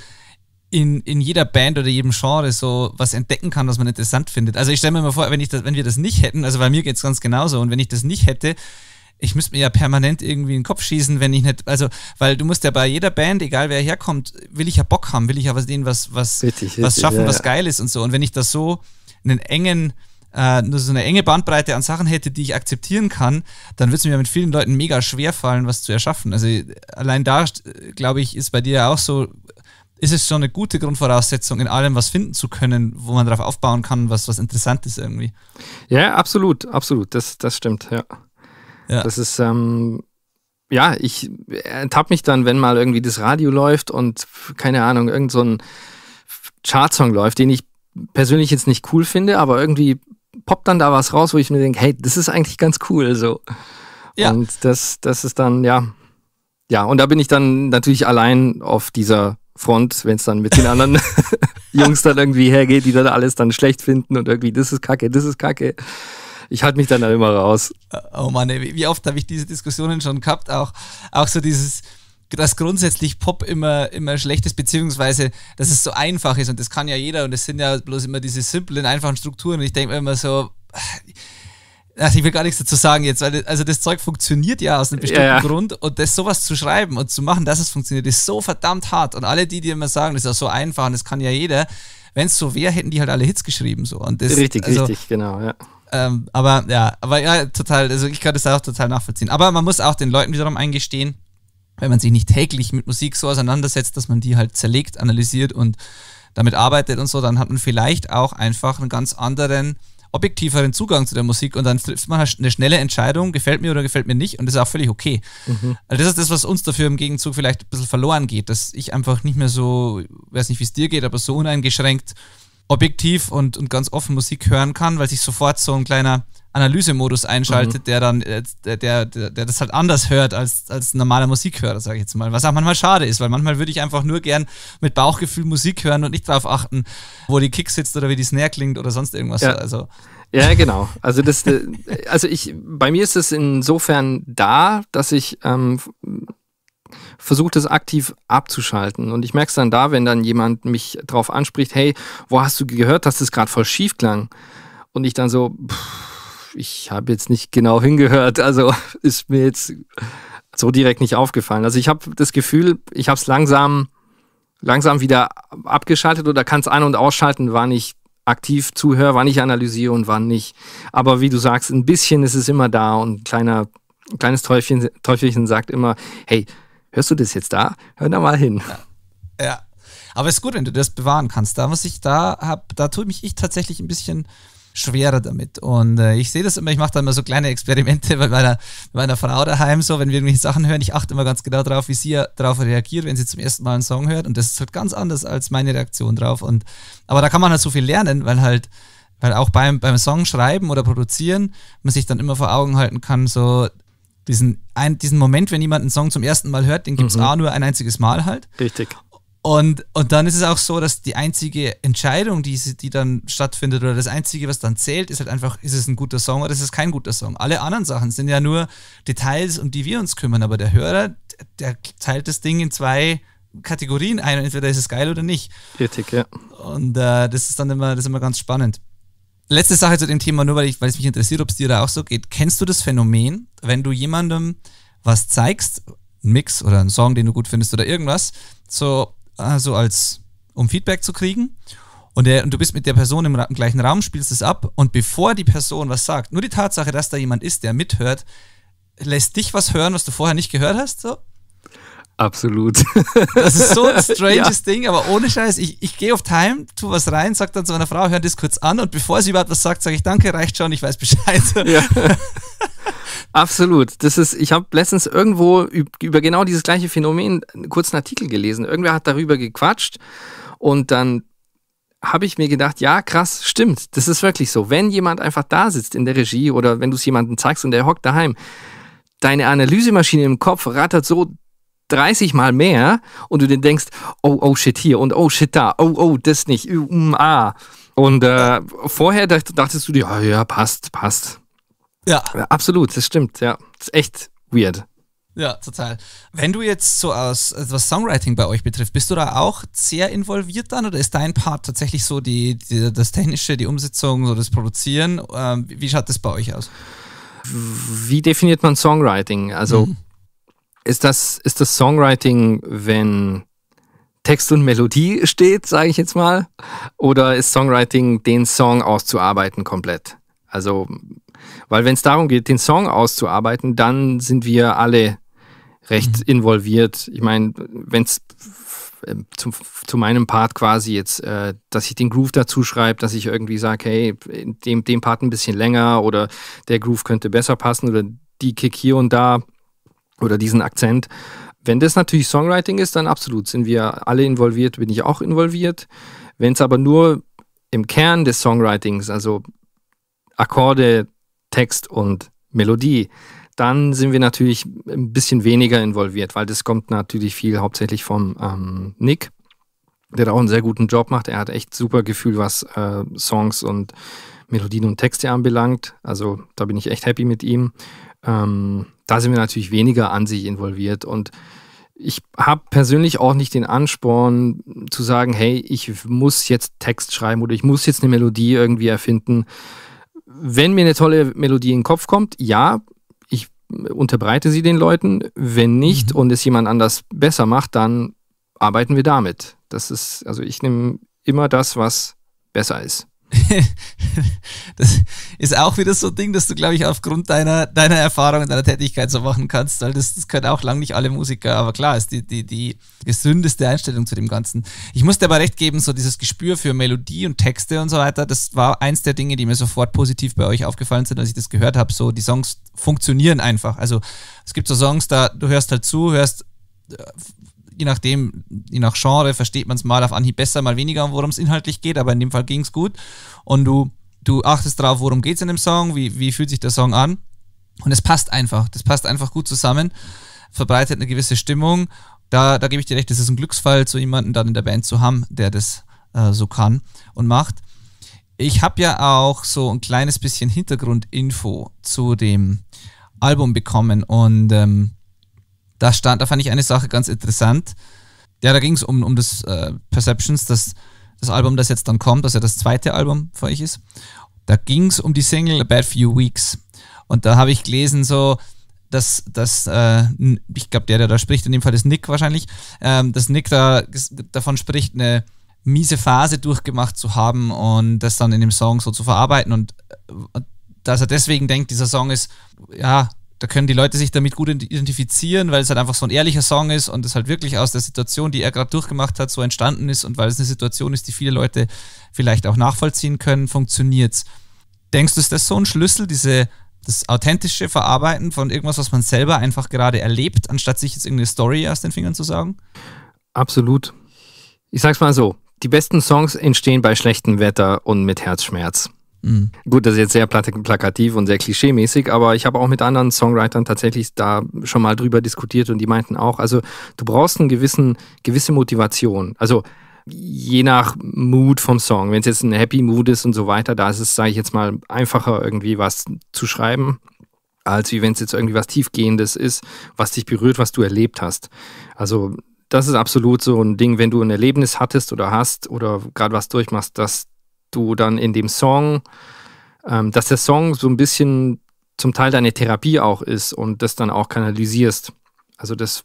Speaker 1: in, in jeder Band oder jedem Genre so was entdecken kann, was man interessant findet. Also ich stelle mir mal vor, wenn, ich das, wenn wir das nicht hätten, also bei mir geht es ganz genauso, und wenn ich das nicht hätte, ich müsste mir ja permanent irgendwie in den Kopf schießen, wenn ich nicht, also, weil du musst ja bei jeder Band, egal wer herkommt, will ich ja Bock haben, will ich ja was denen was, was, richtig, was schaffen, ja, was geil ist und so. Und wenn ich das so einen engen, äh, nur so eine enge Bandbreite an Sachen hätte, die ich akzeptieren kann, dann würde es mir mit vielen Leuten mega schwer fallen, was zu erschaffen. Also allein da, glaube ich, ist bei dir auch so, ist es schon eine gute Grundvoraussetzung, in allem was finden zu können, wo man darauf aufbauen kann, was, was interessant ist irgendwie.
Speaker 3: Ja, absolut, absolut. Das, das stimmt, ja. Ja. Das ist, ähm, ja, ich ertappe mich dann, wenn mal irgendwie das Radio läuft und keine Ahnung, irgend so ein Chartsong läuft, den ich persönlich jetzt nicht cool finde, aber irgendwie poppt dann da was raus, wo ich mir denke, hey, das ist eigentlich ganz cool so. Ja. Und das, das ist dann, ja, ja, und da bin ich dann natürlich allein auf dieser Front, wenn es dann mit den anderen Jungs dann irgendwie hergeht, die dann alles dann schlecht finden und irgendwie, das ist kacke, das ist kacke ich halte mich dann da immer raus.
Speaker 1: Oh Mann, ey, wie oft habe ich diese Diskussionen schon gehabt, auch, auch so dieses, dass grundsätzlich Pop immer, immer schlecht ist, beziehungsweise, dass es so einfach ist und das kann ja jeder und es sind ja bloß immer diese simplen, einfachen Strukturen und ich denke mir immer so, Ach, ich will gar nichts dazu sagen jetzt, weil also das Zeug funktioniert ja aus einem bestimmten ja, ja. Grund und das sowas zu schreiben und zu machen, dass es funktioniert, ist so verdammt hart. Und alle, die dir immer sagen, das ist ja so einfach und das kann ja jeder, wenn es so wäre, hätten die halt alle Hits geschrieben. So. Und das,
Speaker 3: richtig, also, richtig, genau, ja.
Speaker 1: Ähm, aber ja, aber ja, total, also ich kann das auch total nachvollziehen. Aber man muss auch den Leuten wiederum eingestehen, wenn man sich nicht täglich mit Musik so auseinandersetzt, dass man die halt zerlegt, analysiert und damit arbeitet und so, dann hat man vielleicht auch einfach einen ganz anderen, objektiveren Zugang zu der Musik und dann trifft man halt eine schnelle Entscheidung, gefällt mir oder gefällt mir nicht und das ist auch völlig okay. Mhm. Also das ist das, was uns dafür im Gegenzug vielleicht ein bisschen verloren geht, dass ich einfach nicht mehr so, weiß nicht, wie es dir geht, aber so uneingeschränkt objektiv und, und ganz offen Musik hören kann, weil sich sofort so ein kleiner Analysemodus einschaltet, mhm. der dann, äh, der, der, der, das halt anders hört als, als ein normaler Musikhörer, sage ich jetzt mal. Was auch manchmal schade ist, weil manchmal würde ich einfach nur gern mit Bauchgefühl Musik hören und nicht darauf achten, wo die Kick sitzt oder wie die Snare klingt oder sonst irgendwas.
Speaker 3: Ja.
Speaker 1: Also,
Speaker 3: Ja, genau. Also das, äh, also ich, bei mir ist es insofern da, dass ich ähm, versuche das aktiv abzuschalten. Und ich merke es dann da, wenn dann jemand mich drauf anspricht, hey, wo hast du gehört, dass das gerade voll schief klang? Und ich dann so, pff, ich habe jetzt nicht genau hingehört, also ist mir jetzt so direkt nicht aufgefallen. Also ich habe das Gefühl, ich habe es langsam, langsam wieder abgeschaltet oder kann es ein- und ausschalten, wann ich aktiv zuhöre, wann ich analysiere und wann nicht. Aber wie du sagst, ein bisschen ist es immer da und ein kleiner, ein kleines Teufelchen, Teufelchen sagt immer, hey, hörst du das jetzt da? Hör da mal hin.
Speaker 1: Ja. ja. Aber es ist gut, wenn du das bewahren kannst. Da muss ich da habe, da tue mich ich tatsächlich ein bisschen schwerer damit. Und äh, ich sehe das immer, ich mache da immer so kleine Experimente bei meiner, bei meiner Frau daheim, so, wenn wir irgendwelche Sachen hören. Ich achte immer ganz genau darauf, wie sie darauf reagiert, wenn sie zum ersten Mal einen Song hört. Und das ist halt ganz anders als meine Reaktion drauf. Und, aber da kann man halt so viel lernen, weil halt, weil auch beim, beim Song schreiben oder produzieren man sich dann immer vor Augen halten kann, so diesen, ein, diesen Moment, wenn jemand einen Song zum ersten Mal hört, den gibt es mhm. A nur ein einziges Mal halt.
Speaker 3: Richtig.
Speaker 1: Und, und dann ist es auch so, dass die einzige Entscheidung, die, die dann stattfindet, oder das Einzige, was dann zählt, ist halt einfach, ist es ein guter Song oder ist es kein guter Song. Alle anderen Sachen sind ja nur Details, um die wir uns kümmern, aber der Hörer, der teilt das Ding in zwei Kategorien ein und entweder ist es geil oder nicht.
Speaker 3: Richtig, ja.
Speaker 1: Und äh, das ist dann immer, das ist immer ganz spannend. Letzte Sache zu dem Thema, nur weil, ich, weil es mich interessiert, ob es dir da auch so geht. Kennst du das Phänomen, wenn du jemandem was zeigst, ein Mix oder einen Song, den du gut findest oder irgendwas, so also als um Feedback zu kriegen. Und, der, und du bist mit der Person im, im gleichen Raum, spielst es ab und bevor die Person was sagt, nur die Tatsache, dass da jemand ist, der mithört, lässt dich was hören, was du vorher nicht gehört hast. So.
Speaker 3: Absolut.
Speaker 1: Das ist so ein stranges ja. Ding, aber ohne Scheiß, ich, ich gehe auf Time, tu was rein, sag dann zu meiner Frau, hör das kurz an und bevor sie überhaupt was sagt, sage ich danke, reicht schon, ich weiß Bescheid. Ja.
Speaker 3: Absolut. Das ist, ich habe letztens irgendwo über genau dieses gleiche Phänomen einen kurzen Artikel gelesen. Irgendwer hat darüber gequatscht und dann habe ich mir gedacht, ja, krass, stimmt. Das ist wirklich so. Wenn jemand einfach da sitzt in der Regie oder wenn du es jemandem zeigst und der hockt daheim, deine Analysemaschine im Kopf rattert so 30 Mal mehr und du dir denkst, oh, oh, shit hier und oh, shit da, oh, oh, das nicht, um, ah. Und äh, vorher dachtest du dir, oh, ja, passt, passt. Ja. Absolut, das stimmt, ja. Das ist echt weird.
Speaker 1: Ja, total. Wenn du jetzt so aus, was Songwriting bei euch betrifft, bist du da auch sehr involviert dann oder ist dein Part tatsächlich so die, die das Technische, die Umsetzung, so das Produzieren? Ähm, wie schaut das bei euch aus?
Speaker 3: Wie definiert man Songwriting? Also mhm. Ist, das, ist das Songwriting, wenn Text und Melodie steht, sage ich jetzt mal? Oder ist Songwriting, den Song auszuarbeiten komplett? Also weil wenn es darum geht, den Song auszuarbeiten, dann sind wir alle recht mhm. involviert. Ich meine, wenn es äh, zu, zu, meinem Part quasi jetzt, äh, dass ich den Groove dazu schreibe, dass ich irgendwie sage, hey, dem, dem Part ein bisschen länger oder der Groove könnte besser passen oder die Kick hier und da oder diesen Akzent. Wenn das natürlich Songwriting ist, dann absolut sind wir alle involviert, bin ich auch involviert. Wenn es aber nur im Kern des Songwritings, also Akkorde, Text und Melodie, dann sind wir natürlich ein bisschen weniger involviert, weil das kommt natürlich viel hauptsächlich vom ähm, Nick, der da auch einen sehr guten Job macht. Er hat echt super Gefühl, was äh, Songs und Melodien und Texte anbelangt. Also da bin ich echt happy mit ihm. Ähm, da sind wir natürlich weniger an sich involviert und ich habe persönlich auch nicht den Ansporn zu sagen, hey, ich muss jetzt Text schreiben oder ich muss jetzt eine Melodie irgendwie erfinden wenn mir eine tolle Melodie in den Kopf kommt, ja, ich unterbreite sie den Leuten. Wenn nicht mhm. und es jemand anders besser macht, dann arbeiten wir damit. Das ist, also ich nehme immer das, was besser ist.
Speaker 1: das ist auch wieder so ein Ding, dass du, glaube ich, aufgrund deiner, deiner Erfahrung und deiner Tätigkeit so machen kannst, weil das, das können auch lang nicht alle Musiker, aber klar, ist die, die, die gesündeste Einstellung zu dem Ganzen. Ich muss dir aber recht geben, so dieses Gespür für Melodie und Texte und so weiter, das war eins der Dinge, die mir sofort positiv bei euch aufgefallen sind, als ich das gehört habe. So, die Songs funktionieren einfach. Also, es gibt so Songs, da du hörst halt zu, hörst äh, je nachdem, je nach Genre versteht man es mal auf Anhieb besser, mal weniger, worum es inhaltlich geht, aber in dem Fall ging es gut. Und du, du achtest drauf, worum geht es in dem Song, wie, wie fühlt sich der Song an. Und es passt einfach, das passt einfach gut zusammen, verbreitet eine gewisse Stimmung. Da, da gebe ich dir recht, das ist ein Glücksfall, so jemanden dann in der Band zu haben, der das äh, so kann und macht. ich habe ja auch so ein kleines bisschen Hintergrundinfo zu dem Album bekommen und ähm, da stand, da fand ich eine Sache ganz interessant. Ja, da ging es um, um das äh, Perceptions, das, das Album, das jetzt dann kommt, das ja das zweite Album für euch ist. Da ging es um die Single A Bad Few Weeks. Und da habe ich gelesen, so, dass, dass äh, ich glaube, der, der da spricht, in dem Fall ist Nick wahrscheinlich, ähm, dass Nick da davon spricht, eine miese Phase durchgemacht zu haben und das dann in dem Song so zu verarbeiten und, äh, dass er deswegen denkt, dieser Song ist, ja, da können die Leute sich damit gut identifizieren, weil es halt einfach so ein ehrlicher Song ist und es halt wirklich aus der Situation, die er gerade durchgemacht hat, so entstanden ist und weil es eine Situation ist, die viele Leute vielleicht auch nachvollziehen können, funktioniert's. Denkst du, ist das so ein Schlüssel, diese das authentische Verarbeiten von irgendwas, was man selber einfach gerade erlebt, anstatt sich jetzt irgendeine Story aus den Fingern zu sagen?
Speaker 3: Absolut. Ich sag's mal so: Die besten Songs entstehen bei schlechtem Wetter und mit Herzschmerz. Mhm. Gut, das ist jetzt sehr plakativ und sehr klischeemäßig, aber ich habe auch mit anderen Songwritern tatsächlich da schon mal drüber diskutiert und die meinten auch, also du brauchst eine gewissen, gewisse Motivation. Also je nach Mood vom Song. Wenn es jetzt ein Happy Mood ist und so weiter, da ist es, sage ich jetzt mal, einfacher irgendwie was zu schreiben, als wie wenn es jetzt irgendwie was Tiefgehendes ist, was dich berührt, was du erlebt hast. Also das ist absolut so ein Ding, wenn du ein Erlebnis hattest oder hast oder gerade was durchmachst, dass du dann in dem Song, ähm, dass der Song so ein bisschen zum Teil deine Therapie auch ist und das dann auch kanalisierst. Also das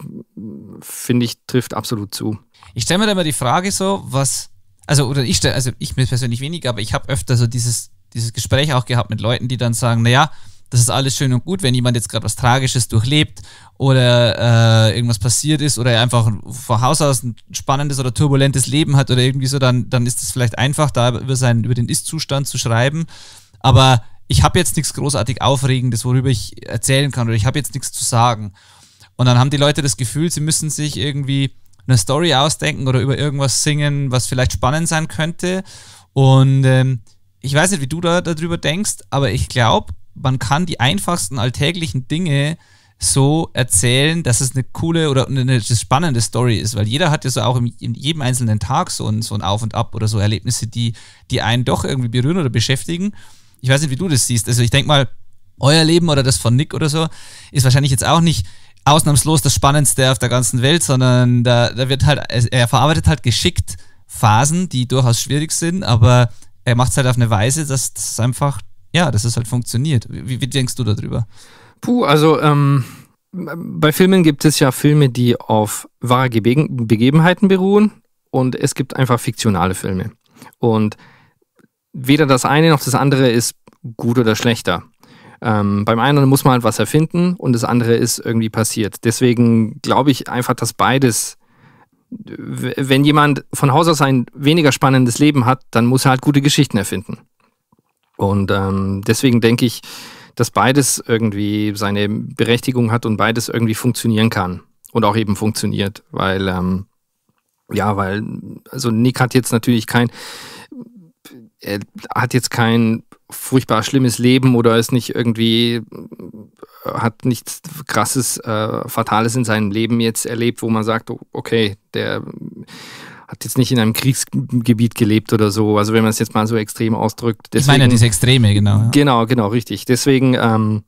Speaker 3: finde ich trifft absolut zu.
Speaker 1: Ich stelle mir da immer die Frage so, was, also oder ich stelle, also ich mir persönlich weniger, aber ich habe öfter so dieses, dieses Gespräch auch gehabt mit Leuten, die dann sagen, naja, das ist alles schön und gut, wenn jemand jetzt gerade was Tragisches durchlebt oder äh, irgendwas passiert ist oder er einfach von Haus aus ein spannendes oder turbulentes Leben hat oder irgendwie so, dann, dann ist es vielleicht einfach, da über, seinen, über den Ist-Zustand zu schreiben. Aber ich habe jetzt nichts großartig Aufregendes, worüber ich erzählen kann oder ich habe jetzt nichts zu sagen. Und dann haben die Leute das Gefühl, sie müssen sich irgendwie eine Story ausdenken oder über irgendwas singen, was vielleicht spannend sein könnte. Und ähm, ich weiß nicht, wie du da darüber denkst, aber ich glaube, man kann die einfachsten alltäglichen Dinge so erzählen, dass es eine coole oder eine, eine spannende Story ist, weil jeder hat ja so auch in, in jedem einzelnen Tag so ein, so ein Auf und Ab oder so Erlebnisse, die, die einen doch irgendwie berühren oder beschäftigen. Ich weiß nicht, wie du das siehst. Also ich denke mal, euer Leben oder das von Nick oder so ist wahrscheinlich jetzt auch nicht ausnahmslos das Spannendste auf der ganzen Welt, sondern da, da wird halt, er verarbeitet halt geschickt Phasen, die durchaus schwierig sind, aber er macht es halt auf eine Weise, dass das einfach ja, dass es halt funktioniert. Wie, wie denkst du darüber?
Speaker 3: Puh, also ähm, bei Filmen gibt es ja Filme, die auf wahre Begebenheiten beruhen und es gibt einfach fiktionale Filme. Und weder das eine noch das andere ist gut oder schlechter. Ähm, beim einen muss man halt was erfinden und das andere ist irgendwie passiert. Deswegen glaube ich einfach, dass beides, wenn jemand von Haus aus ein weniger spannendes Leben hat, dann muss er halt gute Geschichten erfinden. Und ähm, deswegen denke ich, dass beides irgendwie seine Berechtigung hat und beides irgendwie funktionieren kann und auch eben funktioniert, weil ähm, ja, weil also Nick hat jetzt natürlich kein, er hat jetzt kein furchtbar schlimmes Leben oder ist nicht irgendwie hat nichts krasses äh, Fatales in seinem Leben jetzt erlebt, wo man sagt, okay, der hat jetzt nicht in einem Kriegsgebiet gelebt oder so. Also wenn man es jetzt mal so extrem ausdrückt.
Speaker 1: Deswegen, ich meine ja diese Extreme, genau. Ja.
Speaker 3: Genau, genau, richtig. Deswegen, ähm,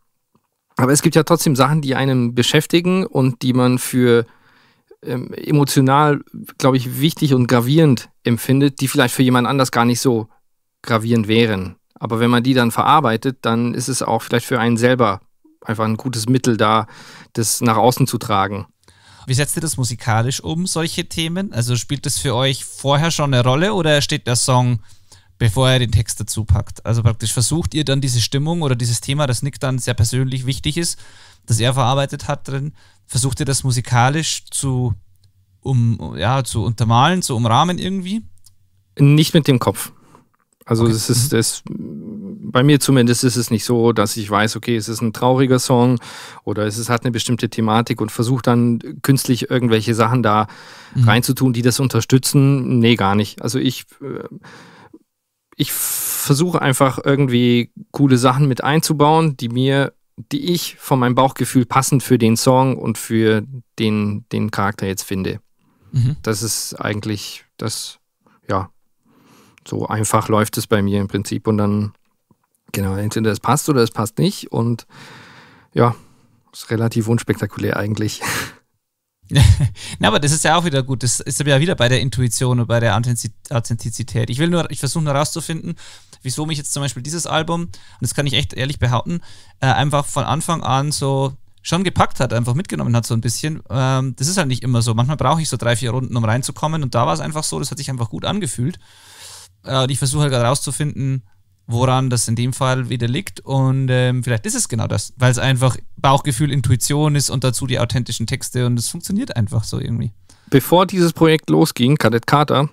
Speaker 3: aber es gibt ja trotzdem Sachen, die einen beschäftigen und die man für ähm, emotional, glaube ich, wichtig und gravierend empfindet, die vielleicht für jemand anders gar nicht so gravierend wären. Aber wenn man die dann verarbeitet, dann ist es auch vielleicht für einen selber einfach ein gutes Mittel da, das nach außen zu tragen.
Speaker 1: Wie setzt ihr das musikalisch um, solche Themen? Also spielt das für euch vorher schon eine Rolle oder steht der Song, bevor er den Text dazu packt? Also praktisch versucht ihr dann diese Stimmung oder dieses Thema, das Nick dann sehr persönlich wichtig ist, das er verarbeitet hat drin, versucht ihr das musikalisch zu, um, ja, zu untermalen, zu umrahmen irgendwie?
Speaker 3: Nicht mit dem Kopf. Also okay. es ist es bei mir zumindest ist es nicht so, dass ich weiß, okay, es ist ein trauriger Song oder es ist, hat eine bestimmte Thematik und versuche dann künstlich irgendwelche Sachen da mhm. reinzutun, die das unterstützen. Nee, gar nicht. Also ich äh, ich versuche einfach irgendwie coole Sachen mit einzubauen, die mir die ich von meinem Bauchgefühl passend für den Song und für den den Charakter jetzt finde. Mhm. Das ist eigentlich das ja So einfach läuft es bei mir im Prinzip und dann, genau, entweder es passt oder es passt nicht und ja, ist relativ unspektakulär eigentlich.
Speaker 1: Na, aber das ist ja auch wieder gut. Das ist ja wieder bei der Intuition und bei der Authentizität. Ich will nur, ich versuche nur herauszufinden, wieso mich jetzt zum Beispiel dieses Album, und das kann ich echt ehrlich behaupten, äh, einfach von Anfang an so schon gepackt hat, einfach mitgenommen hat, so ein bisschen. Ähm, das ist halt nicht immer so. Manchmal brauche ich so drei, vier Runden, um reinzukommen. Und da war es einfach so, das hat sich einfach gut angefühlt. Äh, und ich versuche halt gerade rauszufinden, woran das in dem Fall wieder liegt. Und ähm, vielleicht ist es genau das, weil es einfach Bauchgefühl, Intuition ist und dazu die authentischen Texte und es funktioniert einfach so irgendwie.
Speaker 3: Bevor dieses Projekt losging, Kadett Carter,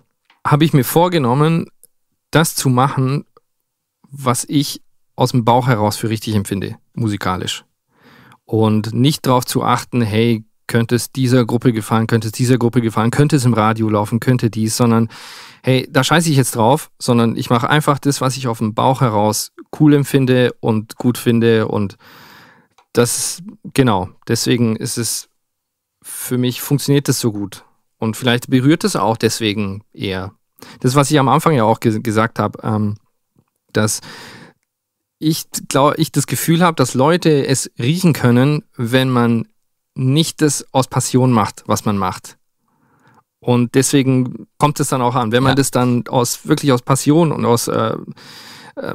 Speaker 3: habe ich mir vorgenommen, das zu machen, was ich aus dem Bauch heraus für richtig empfinde, musikalisch und nicht darauf zu achten, hey, könnte es dieser Gruppe gefallen, könnte es dieser Gruppe gefallen, könnte es im Radio laufen, könnte dies, sondern hey, da scheiße ich jetzt drauf, sondern ich mache einfach das, was ich auf dem Bauch heraus cool empfinde und gut finde und das, genau, deswegen ist es, für mich funktioniert das so gut und vielleicht berührt es auch deswegen eher. Das, was ich am Anfang ja auch gesagt habe, ähm, dass ich glaube, ich das Gefühl habe, dass Leute es riechen können, wenn man nicht das aus Passion macht, was man macht. Und deswegen kommt es dann auch an. Wenn man ja. das dann aus wirklich aus Passion und aus äh, äh,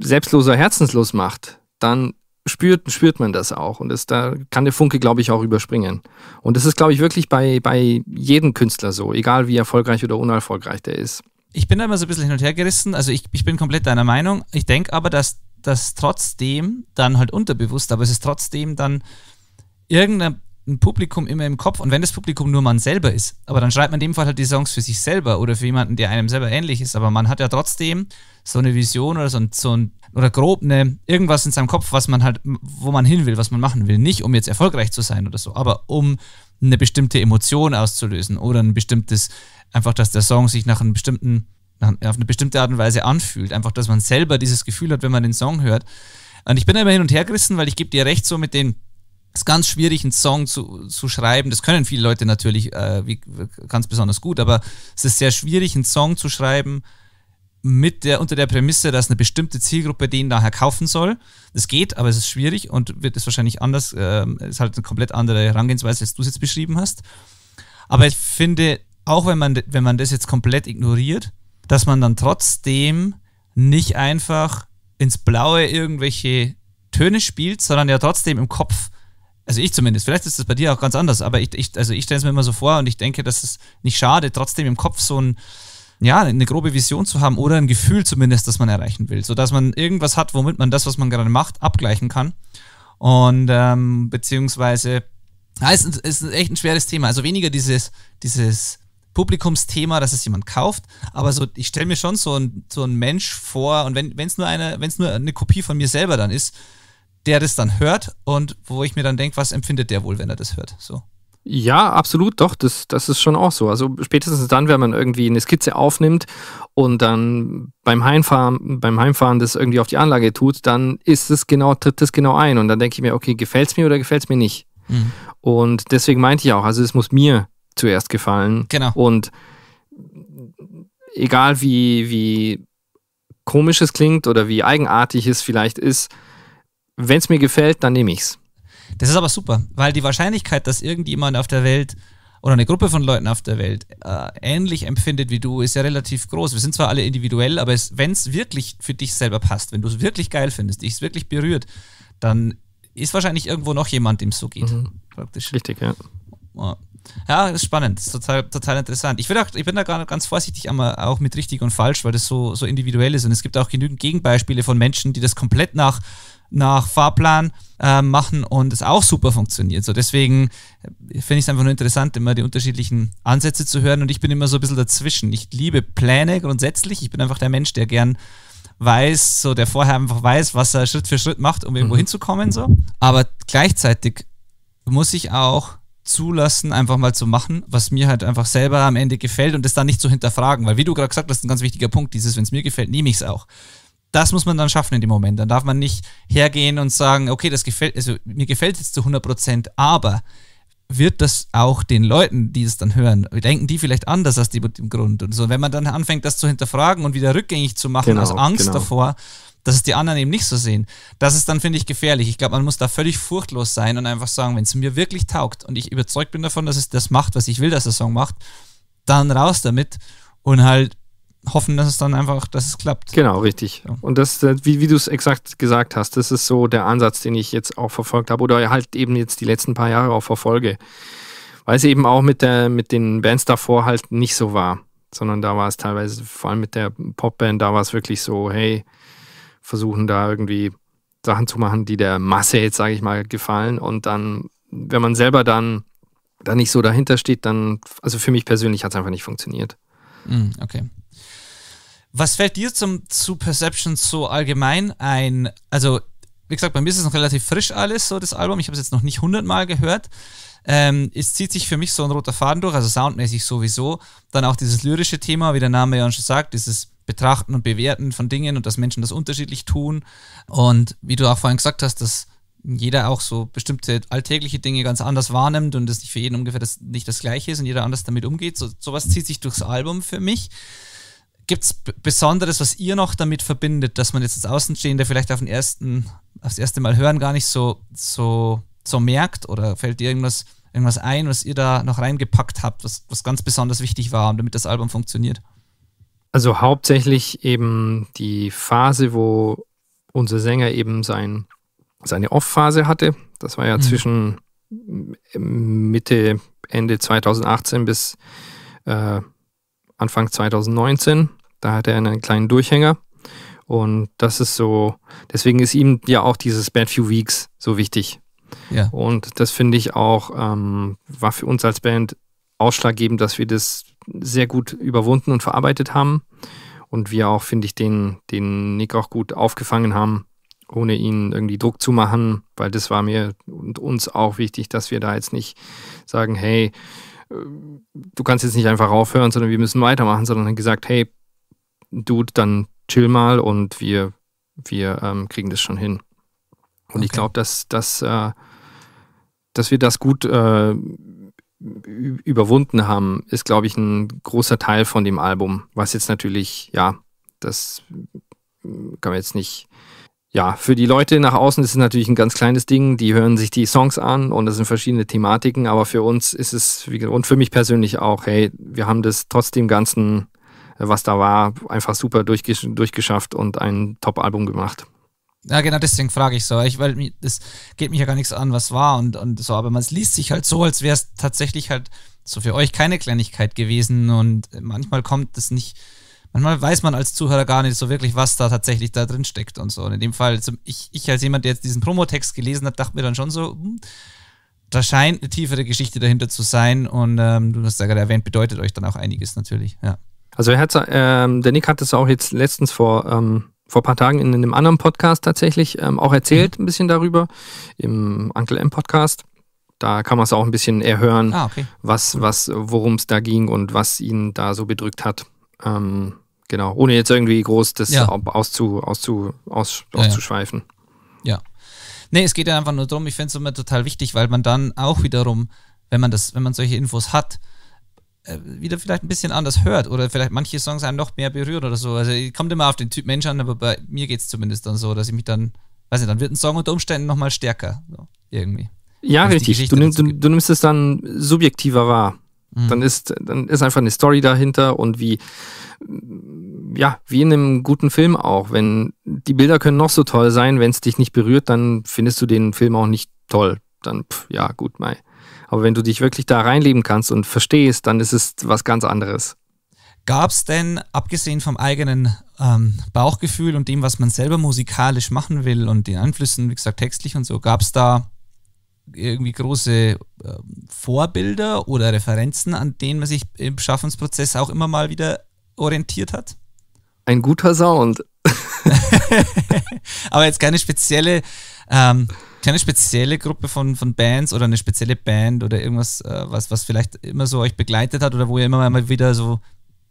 Speaker 3: selbstloser Herzenslust macht, dann spürt, spürt man das auch. Und das, da kann der Funke, glaube ich, auch überspringen. Und das ist, glaube ich, wirklich bei, bei jedem Künstler so, egal wie erfolgreich oder unerfolgreich der ist.
Speaker 1: Ich bin da immer so ein bisschen hin und her gerissen. Also ich, ich bin komplett deiner Meinung. Ich denke aber, dass das trotzdem dann halt unterbewusst, aber es ist trotzdem dann irgendein Publikum immer im Kopf und wenn das Publikum nur man selber ist, aber dann schreibt man in dem Fall halt die Songs für sich selber oder für jemanden, der einem selber ähnlich ist, aber man hat ja trotzdem so eine Vision oder so ein, so ein oder grob eine, irgendwas in seinem Kopf, was man halt, wo man hin will, was man machen will. Nicht um jetzt erfolgreich zu sein oder so, aber um eine bestimmte Emotion auszulösen oder ein bestimmtes, einfach, dass der Song sich nach einem bestimmten auf eine bestimmte Art und Weise anfühlt. Einfach, dass man selber dieses Gefühl hat, wenn man den Song hört. Und ich bin immer hin und her gerissen, weil ich gebe dir recht, so mit den ist ganz schwierig, einen Song zu, zu schreiben. Das können viele Leute natürlich äh, wie, ganz besonders gut, aber es ist sehr schwierig, einen Song zu schreiben mit der, unter der Prämisse, dass eine bestimmte Zielgruppe den nachher kaufen soll. Das geht, aber es ist schwierig und wird es wahrscheinlich anders. Äh, ist halt eine komplett andere Herangehensweise, als du es jetzt beschrieben hast. Aber ich finde, auch wenn man, wenn man das jetzt komplett ignoriert, dass man dann trotzdem nicht einfach ins Blaue irgendwelche Töne spielt, sondern ja trotzdem im Kopf, also ich zumindest, vielleicht ist das bei dir auch ganz anders, aber ich, ich also ich stelle es mir immer so vor und ich denke, dass es nicht schade, trotzdem im Kopf so ein, ja, eine grobe Vision zu haben oder ein Gefühl zumindest, das man erreichen will, sodass man irgendwas hat, womit man das, was man gerade macht, abgleichen kann. Und ähm, beziehungsweise, ja, es ist, ist echt ein schweres Thema. Also weniger dieses, dieses Publikumsthema, dass es jemand kauft, aber so, ich stelle mir schon so ein, so ein Mensch vor, und wenn es nur eine, wenn es nur eine Kopie von mir selber dann ist, der das dann hört und wo ich mir dann denke, was empfindet der wohl, wenn er das hört? So.
Speaker 3: Ja, absolut, doch, das, das ist schon auch so. Also spätestens dann, wenn man irgendwie eine Skizze aufnimmt und dann beim Heimfahren, beim Heimfahren das irgendwie auf die Anlage tut, dann ist es genau, tritt das genau ein. Und dann denke ich mir, okay, gefällt es mir oder gefällt es mir nicht? Mhm. Und deswegen meinte ich auch, also es muss mir zuerst gefallen.
Speaker 1: Genau.
Speaker 3: Und egal wie, wie komisch es klingt oder wie eigenartig es vielleicht ist, wenn es mir gefällt, dann nehme ich es.
Speaker 1: Das ist aber super, weil die Wahrscheinlichkeit, dass irgendjemand auf der Welt oder eine Gruppe von Leuten auf der Welt äh, ähnlich empfindet wie du, ist ja relativ groß. Wir sind zwar alle individuell, aber wenn es wirklich für dich selber passt, wenn du es wirklich geil findest, dich es wirklich berührt, dann ist wahrscheinlich irgendwo noch jemand, dem es so geht. Mhm.
Speaker 3: Praktisch. Richtig, ja.
Speaker 1: Ja, das ist spannend, ist total, total interessant. Ich, auch, ich bin da ganz vorsichtig auch mit richtig und falsch, weil das so, so individuell ist. Und es gibt auch genügend Gegenbeispiele von Menschen, die das komplett nach, nach Fahrplan äh, machen und es auch super funktioniert. So deswegen äh, finde ich es einfach nur interessant, immer die unterschiedlichen Ansätze zu hören. Und ich bin immer so ein bisschen dazwischen. Ich liebe Pläne grundsätzlich. Ich bin einfach der Mensch, der gern weiß, so der vorher einfach weiß, was er Schritt für Schritt macht, um irgendwo mhm. hinzukommen. So. Aber gleichzeitig muss ich auch zulassen, einfach mal zu machen, was mir halt einfach selber am Ende gefällt und das dann nicht zu hinterfragen. Weil wie du gerade gesagt hast, ein ganz wichtiger Punkt, dieses, wenn es mir gefällt, nehme ich es auch. Das muss man dann schaffen in dem Moment. Dann darf man nicht hergehen und sagen, okay, das gefällt, also mir gefällt es jetzt zu 100 Prozent, aber wird das auch den Leuten, die es dann hören, denken die vielleicht anders als die mit dem Grund. Und so, wenn man dann anfängt, das zu hinterfragen und wieder rückgängig zu machen
Speaker 3: Genau,
Speaker 1: aus Angst
Speaker 3: genau.
Speaker 1: davor, dass es die anderen eben nicht so sehen, das ist dann, finde ich, gefährlich. Ich glaube, man muss da völlig furchtlos sein und einfach sagen, wenn es mir wirklich taugt und ich überzeugt bin davon, dass es das macht, was ich will, dass der Song macht, dann raus damit und halt hoffen, dass es dann einfach, dass es klappt.
Speaker 3: Genau, richtig.
Speaker 1: Ja.
Speaker 3: Und das, äh, wie, wie du es exakt gesagt hast, das ist so der Ansatz, den ich jetzt auch verfolgt habe oder halt eben jetzt die letzten paar Jahre auch verfolge. Weil es eben auch mit, der, mit den Bands davor halt nicht so war, sondern da war es teilweise, vor allem mit der Popband, da war es wirklich so, hey, versuchen da irgendwie Sachen zu machen, die der Masse jetzt, sage ich mal, gefallen. Und dann, wenn man selber dann da nicht so dahinter steht, dann, also für mich persönlich hat es einfach nicht funktioniert.
Speaker 1: Mm, okay. Was fällt dir zum, zu Perceptions so allgemein ein? Also, wie gesagt, bei mir ist es noch relativ frisch alles, so das Album. Ich habe es jetzt noch nicht hundertmal gehört. Ähm, es zieht sich für mich so ein roter Faden durch, also soundmäßig sowieso. Dann auch dieses lyrische Thema, wie der Name ja schon sagt, dieses Betrachten und Bewerten von Dingen und dass Menschen das unterschiedlich tun. Und wie du auch vorhin gesagt hast, dass jeder auch so bestimmte alltägliche Dinge ganz anders wahrnimmt und es nicht für jeden ungefähr das, nicht das Gleiche ist und jeder anders damit umgeht. So, sowas zieht sich durchs Album für mich. Gibt es Besonderes, was ihr noch damit verbindet, dass man jetzt als Außenstehender vielleicht auf den ersten, aufs erste Mal hören gar nicht so, so, so merkt? Oder fällt dir irgendwas, irgendwas ein, was ihr da noch reingepackt habt, was, was ganz besonders wichtig war, damit das Album funktioniert?
Speaker 3: Also hauptsächlich eben die Phase, wo unser Sänger eben sein, seine Off-Phase hatte. Das war ja
Speaker 1: Mhm.
Speaker 3: zwischen Mitte, Ende 2018 bis äh, Anfang 2019. Da hatte er einen kleinen Durchhänger. Und das ist so, deswegen ist ihm ja auch dieses Bad Few Weeks so wichtig.
Speaker 1: Ja.
Speaker 3: Und das finde ich auch, ähm, war für uns als Band ausschlaggebend, dass wir das sehr gut überwunden und verarbeitet haben. Und wir auch, finde ich, den, den Nick auch gut aufgefangen haben, ohne ihn irgendwie Druck zu machen, weil das war mir und uns auch wichtig, dass wir da jetzt nicht sagen, hey, äh, du kannst jetzt nicht einfach aufhören, sondern wir müssen weitermachen, sondern gesagt, hey, Dude, dann chill mal und wir, wir ähm, kriegen das schon hin. Und ich
Speaker 1: Okay.
Speaker 3: glaube, dass, dass, äh, dass wir das gut äh, überwunden haben, ist, glaube ich, ein großer Teil von dem Album. Was jetzt natürlich, ja, das kann man jetzt nicht. Ja, für die Leute nach außen ist es natürlich ein ganz kleines Ding. Die hören sich die Songs an und das sind verschiedene Thematiken, aber für uns ist es, wie gesagt, und für mich persönlich auch, hey, wir haben das trotz dem Ganzen, äh, was da war, einfach super durchgesch durchgeschafft und ein Top-Album gemacht.
Speaker 1: Ja, genau deswegen frage ich so. Ich, weil das geht mich ja gar nichts an, was war und, und so, aber man liest sich halt so, als wäre es tatsächlich halt so für euch keine Kleinigkeit gewesen und manchmal kommt es nicht, manchmal weiß man als Zuhörer gar nicht so wirklich, was da tatsächlich da drin steckt und so. Und in dem Fall, also ich, ich als jemand, der jetzt diesen Promotext gelesen hat, dachte mir dann schon so, hm, da scheint eine tiefere Geschichte dahinter zu sein und ähm, du hast ja gerade erwähnt, bedeutet euch dann auch einiges natürlich, ja.
Speaker 3: Also er hat, ähm, der Nick hat es auch jetzt letztens vor, ähm, vor ein paar Tagen in einem anderen Podcast tatsächlich ähm, auch erzählt, ein bisschen darüber, im Uncle M Podcast. Da kann man es auch ein bisschen eher hören,
Speaker 1: Ah, okay.
Speaker 3: was, was, worum es da ging und was ihn da so bedrückt hat. Ähm, genau, ohne jetzt irgendwie groß das
Speaker 1: Ja.
Speaker 3: au- auszu, auszu, aus,
Speaker 1: Ja, ja.
Speaker 3: auszuschweifen.
Speaker 1: Ja. Nee, es geht ja einfach nur darum, ich finde es immer total wichtig, weil man dann auch wiederum, wenn man das, wenn man solche Infos hat, wieder vielleicht ein bisschen anders hört oder vielleicht manche Songs einem noch mehr berühren oder so. Also kommt immer auf den Typ Mensch an, aber bei mir geht es zumindest dann so, dass ich mich dann, weiß nicht, dann wird ein Song unter Umständen nochmal stärker. So, irgendwie.
Speaker 3: Ja, richtig. Du, nimm, du, du nimmst es dann subjektiver wahr.
Speaker 1: Mhm.
Speaker 3: Dann ist, dann ist einfach eine Story dahinter und wie, ja, wie in einem guten Film auch. Wenn die Bilder können noch so toll sein, wenn es dich nicht berührt, dann findest du den Film auch nicht toll. Dann, pff, ja, gut, mei. Aber wenn du dich wirklich da reinleben kannst und verstehst, dann ist es was ganz anderes.
Speaker 1: Gab es denn, abgesehen vom eigenen ähm, Bauchgefühl und dem, was man selber musikalisch machen will und den Einflüssen, wie gesagt, textlich und so, gab es da irgendwie große ähm, Vorbilder oder Referenzen, an denen man sich im Schaffensprozess auch immer mal wieder orientiert hat?
Speaker 3: Ein guter Sound.
Speaker 1: Aber jetzt keine spezielle, ähm, keine spezielle Gruppe von, von Bands oder eine spezielle Band oder irgendwas, äh, was, was vielleicht immer so euch begleitet hat oder wo ihr immer mal wieder so,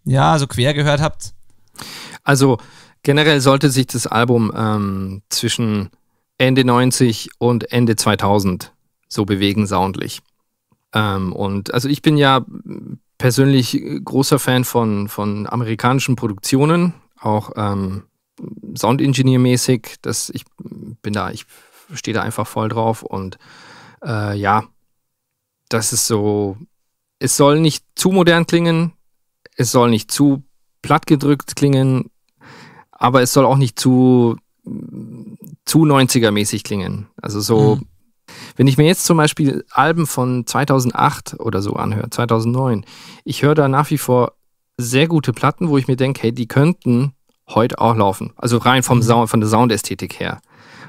Speaker 1: ja, so quer gehört habt.
Speaker 3: Also generell sollte sich das Album ähm, zwischen Ende 90 und Ende 2000 so bewegen, soundlich. Ähm, und also ich bin ja persönlich großer Fan von, von amerikanischen Produktionen, auch ähm, Sound-Engineer-mäßig. Ich bin da, ich stehe da einfach voll drauf und äh, ja, das ist so, es soll nicht zu modern klingen, es soll nicht zu plattgedrückt klingen, aber es soll auch nicht zu, zu 90er-mäßig klingen. Also so, mhm. wenn ich mir jetzt zum Beispiel Alben von 2008 oder so anhöre, 2009, ich höre da nach wie vor sehr gute Platten, wo ich mir denke, hey, die könnten heute auch laufen. Also rein vom mhm. Sound, von der Soundästhetik her.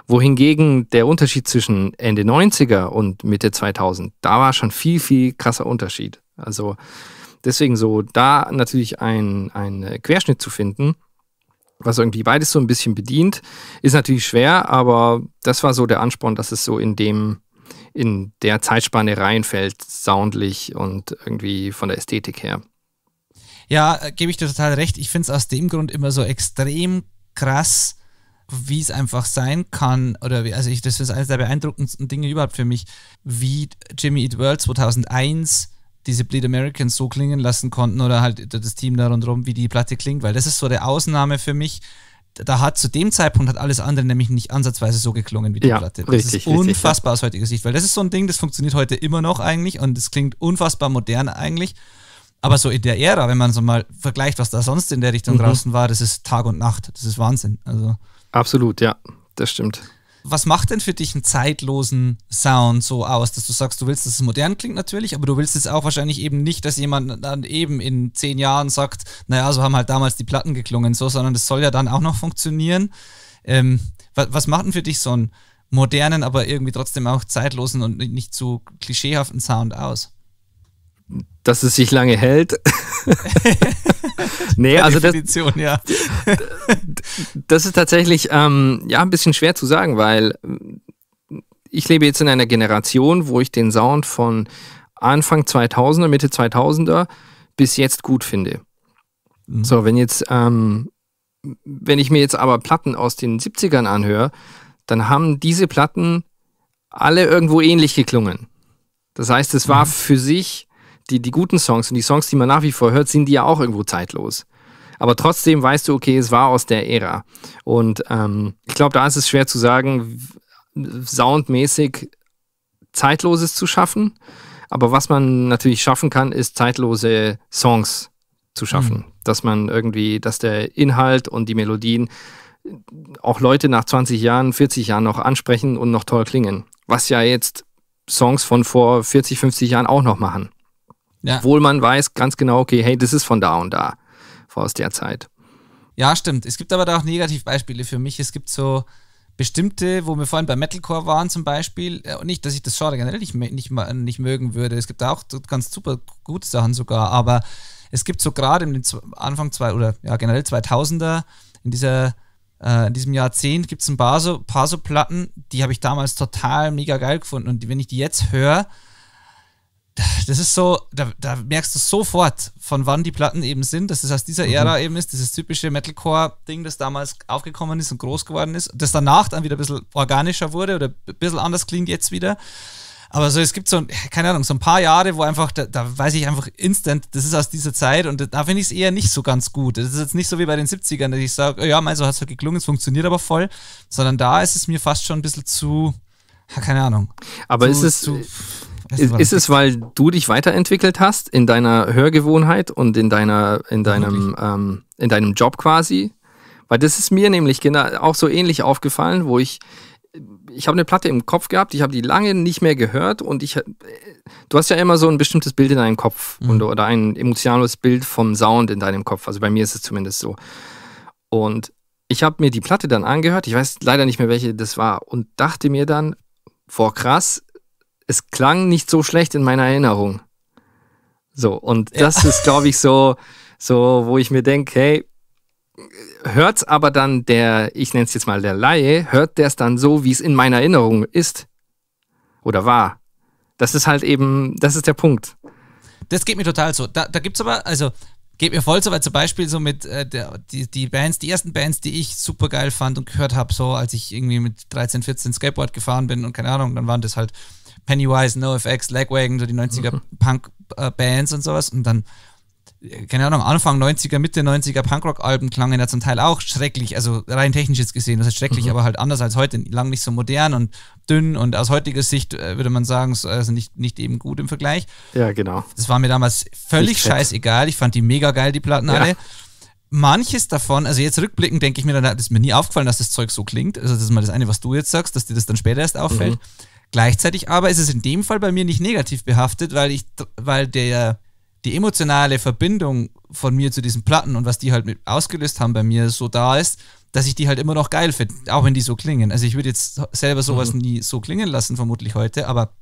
Speaker 3: Wohingegen der Unterschied zwischen Ende 90er und Mitte 2000, da war schon viel, viel krasser Unterschied. Also deswegen so, da natürlich ein, ein Querschnitt zu finden, was irgendwie beides so ein bisschen bedient, ist natürlich schwer, aber das war so der Ansporn, dass es so in dem, in der Zeitspanne reinfällt, soundlich und irgendwie von der Ästhetik her.
Speaker 1: Ja, äh, gebe ich dir total recht. Ich finde es aus dem Grund immer so extrem krass, wie es einfach sein kann, oder wie, also ich, das ist eines der beeindruckendsten Dinge überhaupt für mich, wie Jimmy Eat World 2001 diese Bleed Americans so klingen lassen konnten oder halt das Team da rundherum, wie die Platte klingt, weil das ist so der Ausnahme für mich. Da hat zu dem Zeitpunkt hat alles andere nämlich nicht ansatzweise so geklungen wie die
Speaker 3: ja,
Speaker 1: Platte.
Speaker 3: Das richtig,
Speaker 1: ist unfassbar richtig, ja. aus heutiger Sicht, weil das ist so ein Ding, das funktioniert heute immer noch eigentlich und es klingt unfassbar modern eigentlich. Aber so in der Ära, wenn man so mal vergleicht, was da sonst in der Richtung mhm. draußen war, das ist Tag und Nacht. Das ist Wahnsinn. Also.
Speaker 3: Absolut, ja, das stimmt.
Speaker 1: Was macht denn für dich einen zeitlosen Sound so aus, dass du sagst, du willst, dass es modern klingt natürlich, aber du willst jetzt auch wahrscheinlich eben nicht, dass jemand dann eben in zehn Jahren sagt, naja, so haben halt damals die Platten geklungen, so, sondern das soll ja dann auch noch funktionieren. Ähm, was, was macht denn für dich so einen modernen, aber irgendwie trotzdem auch zeitlosen und nicht zu klischeehaften Sound aus?
Speaker 3: Dass es sich lange hält. nee, also das, ja. das ist tatsächlich ähm, ja ein bisschen schwer zu sagen, weil ich lebe jetzt in einer Generation, wo ich den Sound von Anfang 2000er, Mitte 2000er bis jetzt gut finde. Mhm. So, wenn jetzt, ähm, wenn ich mir jetzt aber Platten aus den 70ern anhöre, dann haben diese Platten alle irgendwo ähnlich geklungen. Das heißt, es war mhm. für sich die, die guten Songs und die Songs, die man nach wie vor hört, sind die ja auch irgendwo zeitlos. Aber trotzdem weißt du, okay, es war aus der Ära. Und ähm, ich glaube, da ist es schwer zu sagen, soundmäßig Zeitloses zu schaffen. Aber was man natürlich schaffen kann, ist zeitlose Songs zu schaffen. Mhm. Dass man irgendwie, dass der Inhalt und die Melodien auch Leute nach 20 Jahren, 40 Jahren noch ansprechen und noch toll klingen. Was ja jetzt Songs von vor 40, 50 Jahren auch noch machen. Ja. Obwohl man weiß ganz genau, okay, hey, das ist von da und da, aus der Zeit.
Speaker 1: Ja, stimmt. Es gibt aber da auch Negativbeispiele für mich. Es gibt so bestimmte, wo wir vorhin bei Metalcore waren zum Beispiel, äh, und nicht, dass ich das Genre generell nicht, nicht, nicht mögen würde. Es gibt da auch ganz super gute Sachen sogar, aber es gibt so gerade im Anfang zwei oder ja generell 2000er in dieser äh, in diesem Jahrzehnt gibt es ein paar so, paar so Platten, die habe ich damals total mega geil gefunden und wenn ich die jetzt höre, das ist so, da, da, merkst du sofort, von wann die Platten eben sind, dass es aus dieser mhm. Ära eben ist, dieses typische Metalcore-Ding, das damals aufgekommen ist und groß geworden ist, das danach dann wieder ein bisschen organischer wurde oder ein bisschen anders klingt jetzt wieder. Aber so, es gibt so, keine Ahnung, so ein paar Jahre, wo einfach, da, da weiß ich einfach instant, das ist aus dieser Zeit und da finde ich es eher nicht so ganz gut. Das ist jetzt nicht so wie bei den 70ern, dass ich sage, oh ja, mein, so hat es halt geklungen, es funktioniert aber voll, sondern da ist es mir fast schon ein bisschen zu, keine Ahnung.
Speaker 3: Aber zu, ist es, zu, ist, ist es, weil du dich weiterentwickelt hast in deiner Hörgewohnheit und in deiner, in deinem, ähm, in deinem Job quasi? Weil das ist mir nämlich genau auch so ähnlich aufgefallen, wo ich, ich habe eine Platte im Kopf gehabt, ich habe die lange nicht mehr gehört und ich, du hast ja immer so ein bestimmtes Bild in deinem Kopf mhm. und, oder ein emotionales Bild vom Sound in deinem Kopf. Also bei mir ist es zumindest so. Und ich habe mir die Platte dann angehört, ich weiß leider nicht mehr, welche das war, und dachte mir dann, vor krass, es klang nicht so schlecht in meiner Erinnerung. So, und das ja. ist, glaube ich, so, so, wo ich mir denke, hey, hört's aber dann der, ich nenne es jetzt mal der Laie, hört der es dann so, wie es in meiner Erinnerung ist oder war. Das ist halt eben, das ist der Punkt.
Speaker 1: Das geht mir total so. Da, da gibt es aber, also geht mir voll so, weil zum Beispiel so mit äh, der, die, die Bands, die ersten Bands, die ich super geil fand und gehört habe, so als ich irgendwie mit 13, 14 Skateboard gefahren bin und keine Ahnung, dann waren das halt Pennywise, NoFX, Lagwagon, so die 90er mhm. Punk-Bands und sowas. Und dann keine Ahnung, Anfang 90er, Mitte 90er Punkrock-Alben klangen ja zum Teil auch schrecklich, also rein technisch jetzt gesehen, das ist schrecklich, mhm. aber halt anders als heute, lang nicht so modern und dünn und aus heutiger Sicht äh, würde man sagen, also nicht, nicht eben gut im Vergleich.
Speaker 3: Ja, genau.
Speaker 1: Das war mir damals völlig scheißegal, ich fand die mega geil, die Platten ja. alle. Manches davon, also jetzt rückblickend denke ich mir, dann ist mir nie aufgefallen, dass das Zeug so klingt. Also das ist mal das eine, was du jetzt sagst, dass dir das dann später erst auffällt. Mhm. Gleichzeitig aber ist es in dem Fall bei mir nicht negativ behaftet, weil ich, weil der die emotionale Verbindung von mir zu diesen Platten und was die halt mit ausgelöst haben bei mir so da ist, dass ich die halt immer noch geil finde, auch wenn die so klingen. Also ich würde jetzt selber sowas mhm. nie so klingen lassen, vermutlich heute, aber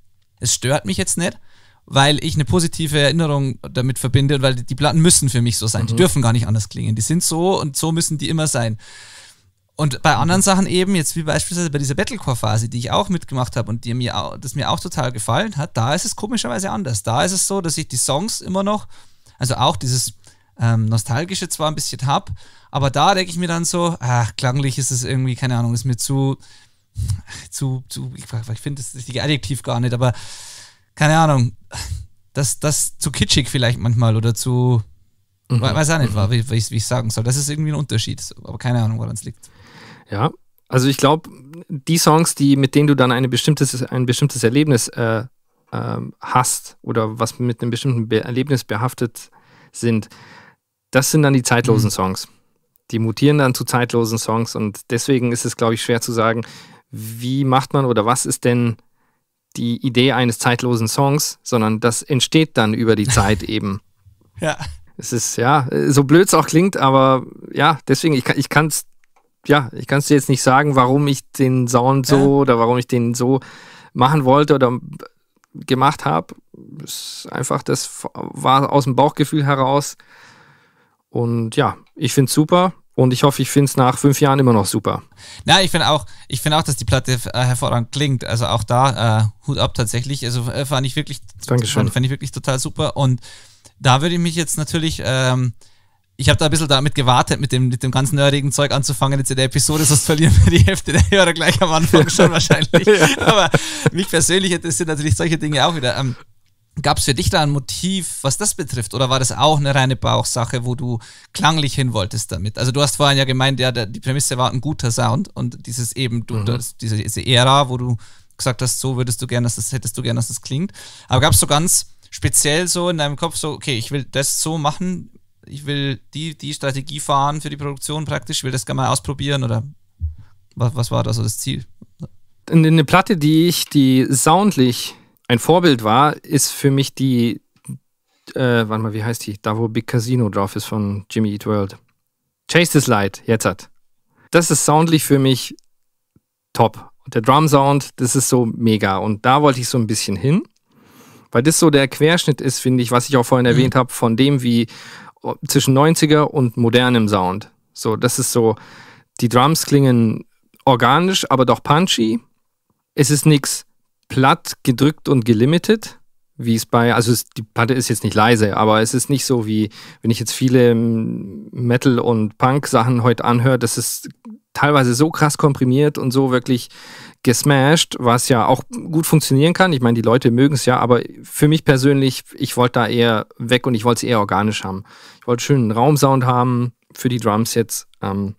Speaker 1: es stört mich jetzt nicht, weil ich eine positive Erinnerung damit verbinde und weil die Platten müssen für mich so sein. Mhm. Die dürfen gar nicht anders klingen. Die sind so und so müssen die immer sein. Und bei anderen Sachen eben, jetzt wie beispielsweise bei dieser Battlecore-Phase, die ich auch mitgemacht habe und die mir auch, das mir auch total gefallen hat, da ist es komischerweise anders. Da ist es so, dass ich die Songs immer noch, also auch dieses ähm, Nostalgische zwar ein bisschen habe, aber da denke ich mir dann so, ach, klanglich ist es irgendwie, keine Ahnung, ist mir zu, zu, zu ich, ich finde das richtige Adjektiv gar nicht, aber keine Ahnung, das, das zu kitschig vielleicht manchmal oder zu, mhm. weiß auch nicht, mhm. wie, wie ich es sagen soll. Das ist irgendwie ein Unterschied, aber keine Ahnung, woran es liegt.
Speaker 3: Ja, also ich glaube, die Songs, die, mit denen du dann eine bestimmtes, ein bestimmtes Erlebnis äh, äh, hast oder was mit einem bestimmten Be Erlebnis behaftet sind, das sind dann die zeitlosen mhm. Songs. Die mutieren dann zu zeitlosen Songs und deswegen ist es, glaube ich, schwer zu sagen, wie macht man oder was ist denn die Idee eines zeitlosen Songs, sondern das entsteht dann über die Zeit eben.
Speaker 1: Ja.
Speaker 3: Es ist, ja, so blöd es auch klingt, aber ja, deswegen, ich kann es ja, ich kann es dir jetzt nicht sagen, warum ich den Sound so ja. oder warum ich den so machen wollte oder gemacht habe. Einfach, das war aus dem Bauchgefühl heraus. Und ja, ich finde es super. Und ich hoffe, ich finde es nach fünf Jahren immer noch super.
Speaker 1: Na, ich finde auch, ich finde auch, dass die Platte äh, hervorragend klingt. Also auch da äh, Hut ab tatsächlich. Also äh, fand ich wirklich,
Speaker 3: Dankeschön.
Speaker 1: Fand, fand ich wirklich total super. Und da würde ich mich jetzt natürlich ähm, ich habe da ein bisschen damit gewartet, mit dem, mit dem ganzen nerdigen Zeug anzufangen jetzt in der Episode, sonst verlieren wir die Hälfte der Hörer gleich am Anfang schon wahrscheinlich. ja. Aber mich persönlich interessieren natürlich solche Dinge auch wieder. Ähm, Gab es für dich da ein Motiv, was das betrifft? Oder war das auch eine reine Bauchsache, wo du klanglich hin wolltest damit? Also du hast vorhin ja gemeint, ja, die Prämisse war ein guter Sound und dieses eben, du, mhm. das, diese, diese Ära, wo du gesagt hast, so würdest du gerne, dass das hättest du gerne, dass das klingt. Aber gab es so ganz speziell so in deinem Kopf so, okay, ich will das so machen, ich will die, die Strategie fahren für die Produktion praktisch, will das gerne mal ausprobieren oder was, was war da so das Ziel?
Speaker 3: Eine Platte, die ich, die soundlich ein Vorbild war, ist für mich die, äh, warte mal, wie heißt die? Da, wo Big Casino drauf ist von Jimmy Eat World. Chase This Light, jetzt hat. Das ist soundlich für mich top. Und der Drum Sound, das ist so mega. Und da wollte ich so ein bisschen hin, weil das so der Querschnitt ist, finde ich, was ich auch vorhin mhm. erwähnt habe, von dem, wie zwischen 90er und modernem Sound. So, das ist so, die Drums klingen organisch, aber doch punchy. Es ist nichts platt, gedrückt und gelimitet, wie es bei, also es, die Platte ist jetzt nicht leise, aber es ist nicht so wie, wenn ich jetzt viele Metal- und Punk-Sachen heute anhöre, das ist teilweise so krass komprimiert und so wirklich gesmashed, was ja auch gut funktionieren kann. Ich meine, die Leute mögen es ja, aber für mich persönlich, ich wollte da eher weg und ich wollte es eher organisch haben. Ich wollte schönen Raumsound haben für die Drums jetzt. Ähm,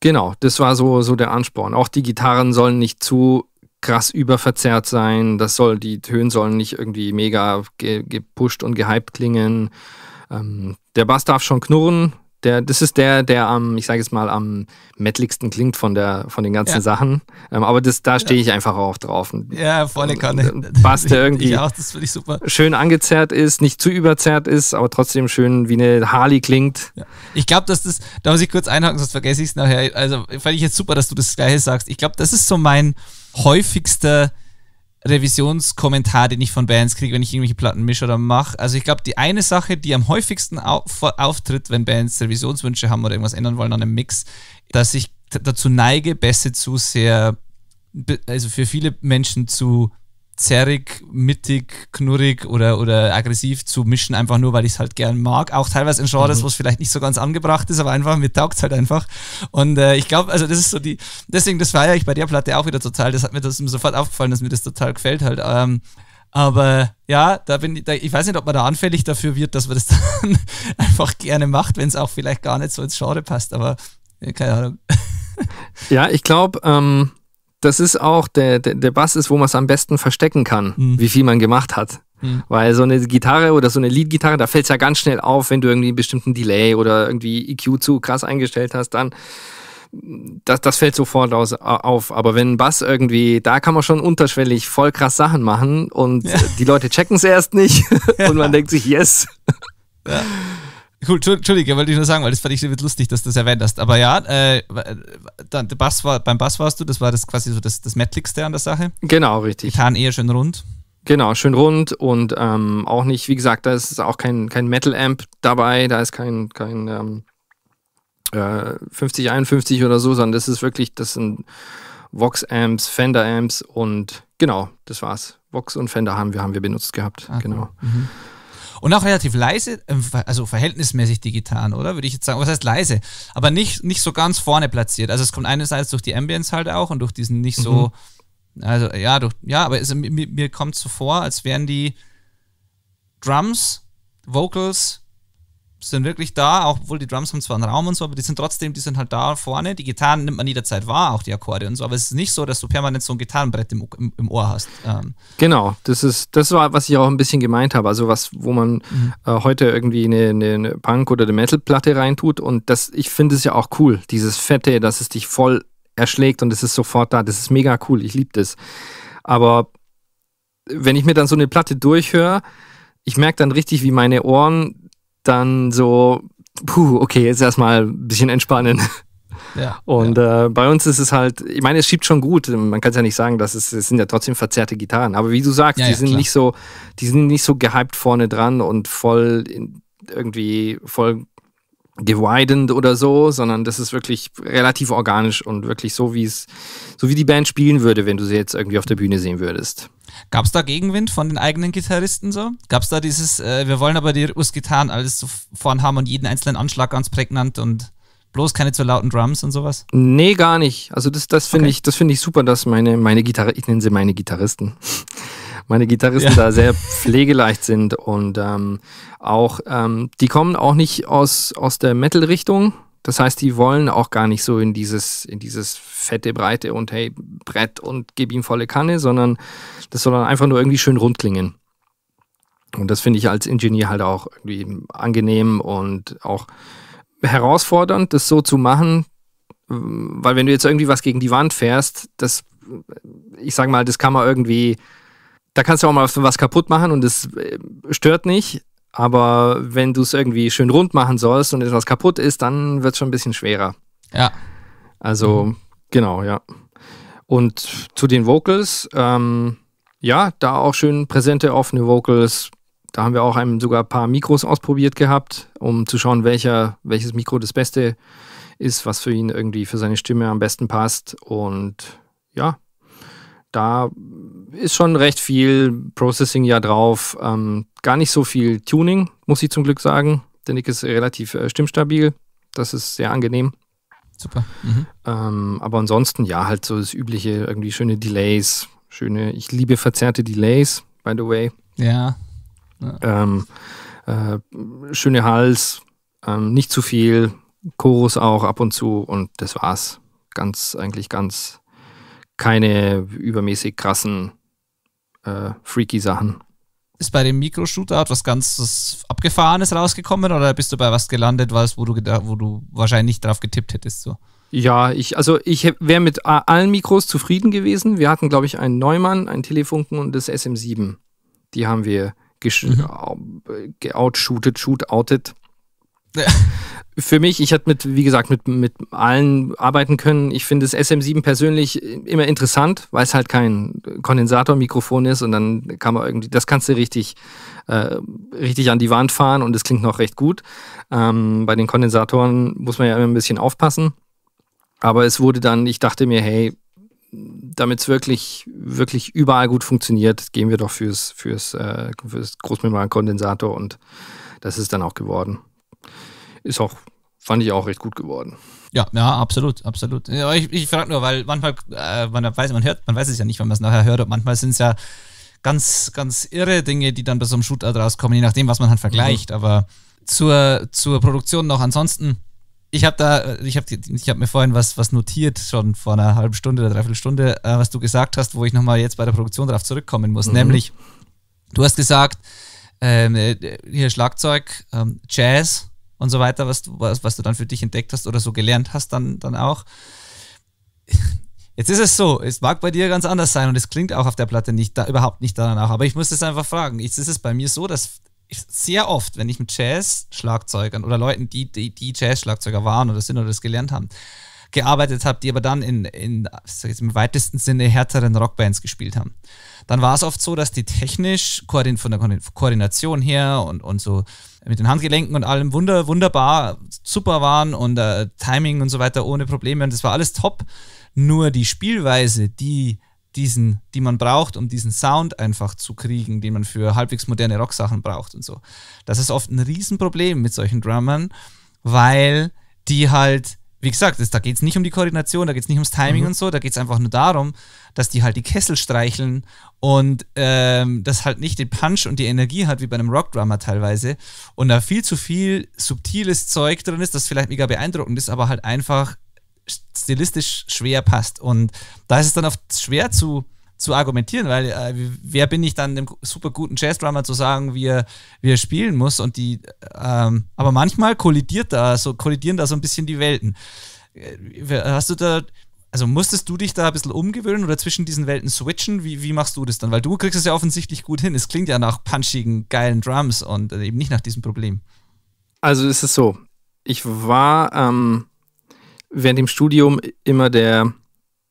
Speaker 3: genau, das war so, so der Ansporn. Auch die Gitarren sollen nicht zu krass überverzerrt sein. Das soll, die Töne sollen nicht irgendwie mega ge gepusht und gehypt klingen. Ähm, der Bass darf schon knurren, der, das ist der, der am, ich sage jetzt mal, am metaligsten klingt von, der, von den ganzen ja. Sachen. Ähm, aber das, da stehe ich einfach auch drauf.
Speaker 1: Ja, volle Kanne.
Speaker 3: Bass, der irgendwie
Speaker 1: auch, das ich super.
Speaker 3: schön angezerrt ist, nicht zu überzerrt ist, aber trotzdem schön wie eine Harley klingt.
Speaker 1: Ja. Ich glaube, dass das, da muss ich kurz einhaken, sonst vergesse ich es nachher. Also fand ich jetzt super, dass du das Gleiche sagst. Ich glaube, das ist so mein häufigster Revisionskommentar, den ich von Bands kriege, wenn ich irgendwelche Platten mische oder mache. Also ich glaube, die eine Sache, die am häufigsten auf, auftritt, wenn Bands Revisionswünsche haben oder irgendwas ändern wollen an einem Mix, dass ich dazu neige, Bässe zu sehr, also für viele Menschen zu zerrig, mittig, knurrig oder, oder aggressiv zu mischen, einfach nur, weil ich es halt gern mag. Auch teilweise in Genres, mhm. wo es vielleicht nicht so ganz angebracht ist, aber einfach, mir taugt es halt einfach. Und äh, ich glaube, also das ist so die, deswegen, das feiere ich bei der Platte auch wieder total. Das hat mir das sofort aufgefallen, dass mir das total gefällt halt. Ähm, aber ja, da bin ich, da, ich weiß nicht, ob man da anfällig dafür wird, dass man das dann einfach gerne macht, wenn es auch vielleicht gar nicht so ins Genre passt, aber keine Ahnung.
Speaker 3: Ja, ich glaube, ähm, das ist auch, der, der, der Bass ist, wo man es am besten verstecken kann, mhm. wie viel man gemacht hat. Mhm. Weil so eine Gitarre oder so eine Lead-Gitarre, da fällt es ja ganz schnell auf, wenn du irgendwie einen bestimmten Delay oder irgendwie EQ zu krass eingestellt hast, dann das, das fällt sofort aus, auf. Aber wenn ein Bass irgendwie, da kann man schon unterschwellig voll krass Sachen machen und ja. die Leute checken es erst nicht und man denkt sich, yes.
Speaker 1: Ja. Cool, Entschuldige, wollte ich nur sagen, weil das fand ich lustig, dass du das erwähnt hast. Aber ja, äh, dann, der Bass war, beim Bass warst du, das war das quasi so das, das Mettligste an der Sache.
Speaker 3: Genau, richtig.
Speaker 1: Gitarren eher schön rund.
Speaker 3: Genau, schön rund und ähm, auch nicht, wie gesagt, da ist auch kein, kein Metal-Amp dabei, da ist kein, kein ähm, äh, 5051 oder so, sondern das ist wirklich, das sind Vox-Amps, Fender-Amps und genau, das war's. Vox und Fender haben wir, haben wir benutzt gehabt, ah, genau. Mhm.
Speaker 1: Und auch relativ leise, ähm, also verhältnismäßig die Gitarren, oder? Würde ich jetzt sagen. Was heißt leise? Aber nicht, nicht so ganz vorne platziert. Also es kommt einerseits durch die Ambience halt auch und durch diesen nicht so, mhm. also ja, durch, ja, aber es, mir, mir kommt so vor, als wären die Drums, Vocals, sind wirklich da, auch obwohl die Drums haben zwar einen Raum und so, aber die sind trotzdem, die sind halt da vorne. Die Gitarren nimmt man jederzeit wahr, auch die Akkorde und so, aber es ist nicht so, dass du permanent so ein Gitarrenbrett im, im, im Ohr hast.
Speaker 3: Ähm. Genau, das ist, das war, was ich auch ein bisschen gemeint habe. Also was, wo man mhm. äh, heute irgendwie eine, eine, Punk- oder eine Metal-Platte reintut und das, ich finde es ja auch cool, dieses Fette, dass es dich voll erschlägt und es ist sofort da. Das ist mega cool, ich liebe das. Aber wenn ich mir dann so eine Platte durchhöre, ich merke dann richtig, wie meine Ohren dann so, puh, okay, jetzt erstmal ein bisschen entspannen. Ja, und ja. Äh, bei uns ist es halt, ich meine, es schiebt schon gut. Man kann es ja nicht sagen, dass es, es sind ja trotzdem verzerrte Gitarren. Aber wie du sagst, ja, die sind klar. nicht so, die sind nicht so gehypt vorne dran und voll in, irgendwie voll gewidend oder so, sondern das ist wirklich relativ organisch und wirklich so, wie es, so wie die Band spielen würde, wenn du sie jetzt irgendwie auf der Bühne sehen würdest.
Speaker 1: Gab es da Gegenwind von den eigenen Gitarristen so? Gab es da dieses, äh, wir wollen aber die Rhythmus-Gitarren alles so vorn haben und jeden einzelnen Anschlag ganz prägnant und bloß keine zu lauten Drums und sowas?
Speaker 3: Nee, gar nicht. Also das, das finde okay. ich, find ich super, dass meine, meine Gitarre, ich nenne sie meine Gitarristen, meine Gitarristen ja. da sehr pflegeleicht sind und ähm, auch, ähm, die kommen auch nicht aus, aus der Metal-Richtung. Das heißt, die wollen auch gar nicht so in dieses, in dieses fette Breite und hey, Brett und gib ihm volle Kanne, sondern das soll dann einfach nur irgendwie schön rund klingen. Und das finde ich als Ingenieur halt auch irgendwie angenehm und auch herausfordernd, das so zu machen, weil wenn du jetzt irgendwie was gegen die Wand fährst, das, ich sag mal, das kann man irgendwie, da kannst du auch mal was kaputt machen und das äh, stört nicht. Aber wenn du es irgendwie schön rund machen sollst und etwas kaputt ist, dann wird es schon ein bisschen schwerer.
Speaker 1: Ja.
Speaker 3: Also, mhm. genau, ja. Und zu den Vocals, ähm, ja, da auch schön präsente offene Vocals. Da haben wir auch einem sogar ein paar Mikros ausprobiert gehabt, um zu schauen, welcher, welches Mikro das Beste ist, was für ihn irgendwie für seine Stimme am besten passt. Und ja, da ist schon recht viel Processing ja drauf. Ähm, gar nicht so viel Tuning, muss ich zum Glück sagen. Der Nick ist relativ äh, stimmstabil. Das ist sehr angenehm.
Speaker 1: Super. Mhm.
Speaker 3: Ähm, aber ansonsten, ja, halt so das übliche, irgendwie schöne Delays. Schöne, ich liebe verzerrte Delays, by the way.
Speaker 1: Ja.
Speaker 3: Ja. Ähm, äh, schöne Hals, ähm, nicht zu viel, Chorus auch ab und zu und das war's. Ganz, eigentlich ganz keine übermäßig krassen, äh, freaky Sachen.
Speaker 1: Ist bei dem Mikro-Shootout was ganz Abgefahrenes rausgekommen oder bist du bei was gelandet, was, wo du, wo du wahrscheinlich nicht drauf getippt hättest? So?
Speaker 3: Ja, ich, also ich wäre mit allen Mikros zufrieden gewesen. Wir hatten, glaube ich, einen Neumann, einen Telefunken und das SM7. Die haben wir mhm. geoutshootet, shootoutet. Für mich, ich hatte mit, wie gesagt, mit, mit allen arbeiten können. Ich finde das SM7 persönlich immer interessant, weil es halt kein Kondensatormikrofon ist und dann kann man irgendwie, das kannst du richtig, äh, richtig an die Wand fahren und es klingt noch recht gut. Ähm, bei den Kondensatoren muss man ja immer ein bisschen aufpassen. Aber es wurde dann, ich dachte mir, hey, damit es wirklich, wirklich überall gut funktioniert, gehen wir doch fürs, fürs, äh, fürs Großmembran-Kondensator und das ist dann auch geworden. Ist auch, fand ich auch recht gut geworden.
Speaker 1: Ja, ja, absolut, absolut. Ja, ich, ich frage nur, weil manchmal, äh, man weiß, man hört, man weiß es ja nicht, wenn man es nachher hört, und manchmal sind es ja ganz, ganz irre Dinge, die dann bei so einem Shootout rauskommen, je nachdem, was man halt vergleicht. Mhm. Aber zur, zur Produktion noch ansonsten, ich habe da, ich habe ich hab mir vorhin was, was notiert, schon vor einer halben Stunde oder dreiviertel Stunde, äh, was du gesagt hast, wo ich nochmal jetzt bei der Produktion darauf zurückkommen muss. Mhm. Nämlich, du hast gesagt, ähm, äh, hier Schlagzeug, ähm, Jazz, und so weiter, was du, was, was du dann für dich entdeckt hast oder so gelernt hast, dann, dann auch. Jetzt ist es so, es mag bei dir ganz anders sein und es klingt auch auf der Platte nicht da, überhaupt nicht danach, aber ich muss es einfach fragen. Jetzt ist es bei mir so, dass sehr oft, wenn ich mit Jazz-Schlagzeugern oder Leuten, die, die, die Jazz-Schlagzeuger waren oder sind oder das gelernt haben, gearbeitet habe, die aber dann in, in im weitesten Sinne härteren Rockbands gespielt haben. Dann war es oft so, dass die technisch von der Koordination her und, und so mit den Handgelenken und allem wunder, wunderbar, super waren und äh, Timing und so weiter ohne Probleme und das war alles top. Nur die Spielweise, die diesen, die man braucht, um diesen Sound einfach zu kriegen, den man für halbwegs moderne Rocksachen braucht und so. Das ist oft ein Riesenproblem mit solchen Drummern, weil die halt wie gesagt, das, da geht es nicht um die Koordination, da geht es nicht ums Timing mhm. und so, da geht es einfach nur darum, dass die halt die Kessel streicheln und ähm, das halt nicht den Punch und die Energie hat wie bei einem Rockdrummer teilweise und da viel zu viel subtiles Zeug drin ist, das vielleicht mega beeindruckend ist, aber halt einfach stilistisch schwer passt. Und da ist es dann oft schwer zu zu argumentieren, weil äh, wer bin ich dann dem super guten Jazzdrummer zu sagen, wie er, wie er spielen muss und die, ähm, aber manchmal kollidiert da, so kollidieren da so ein bisschen die Welten. Äh, hast du da, also musstest du dich da ein bisschen umgewöhnen oder zwischen diesen Welten switchen? Wie, wie machst du das dann? Weil du kriegst es ja offensichtlich gut hin. Es klingt ja nach punchigen, geilen Drums und äh, eben nicht nach diesem Problem.
Speaker 3: Also ist es so, ich war ähm, während dem Studium immer der,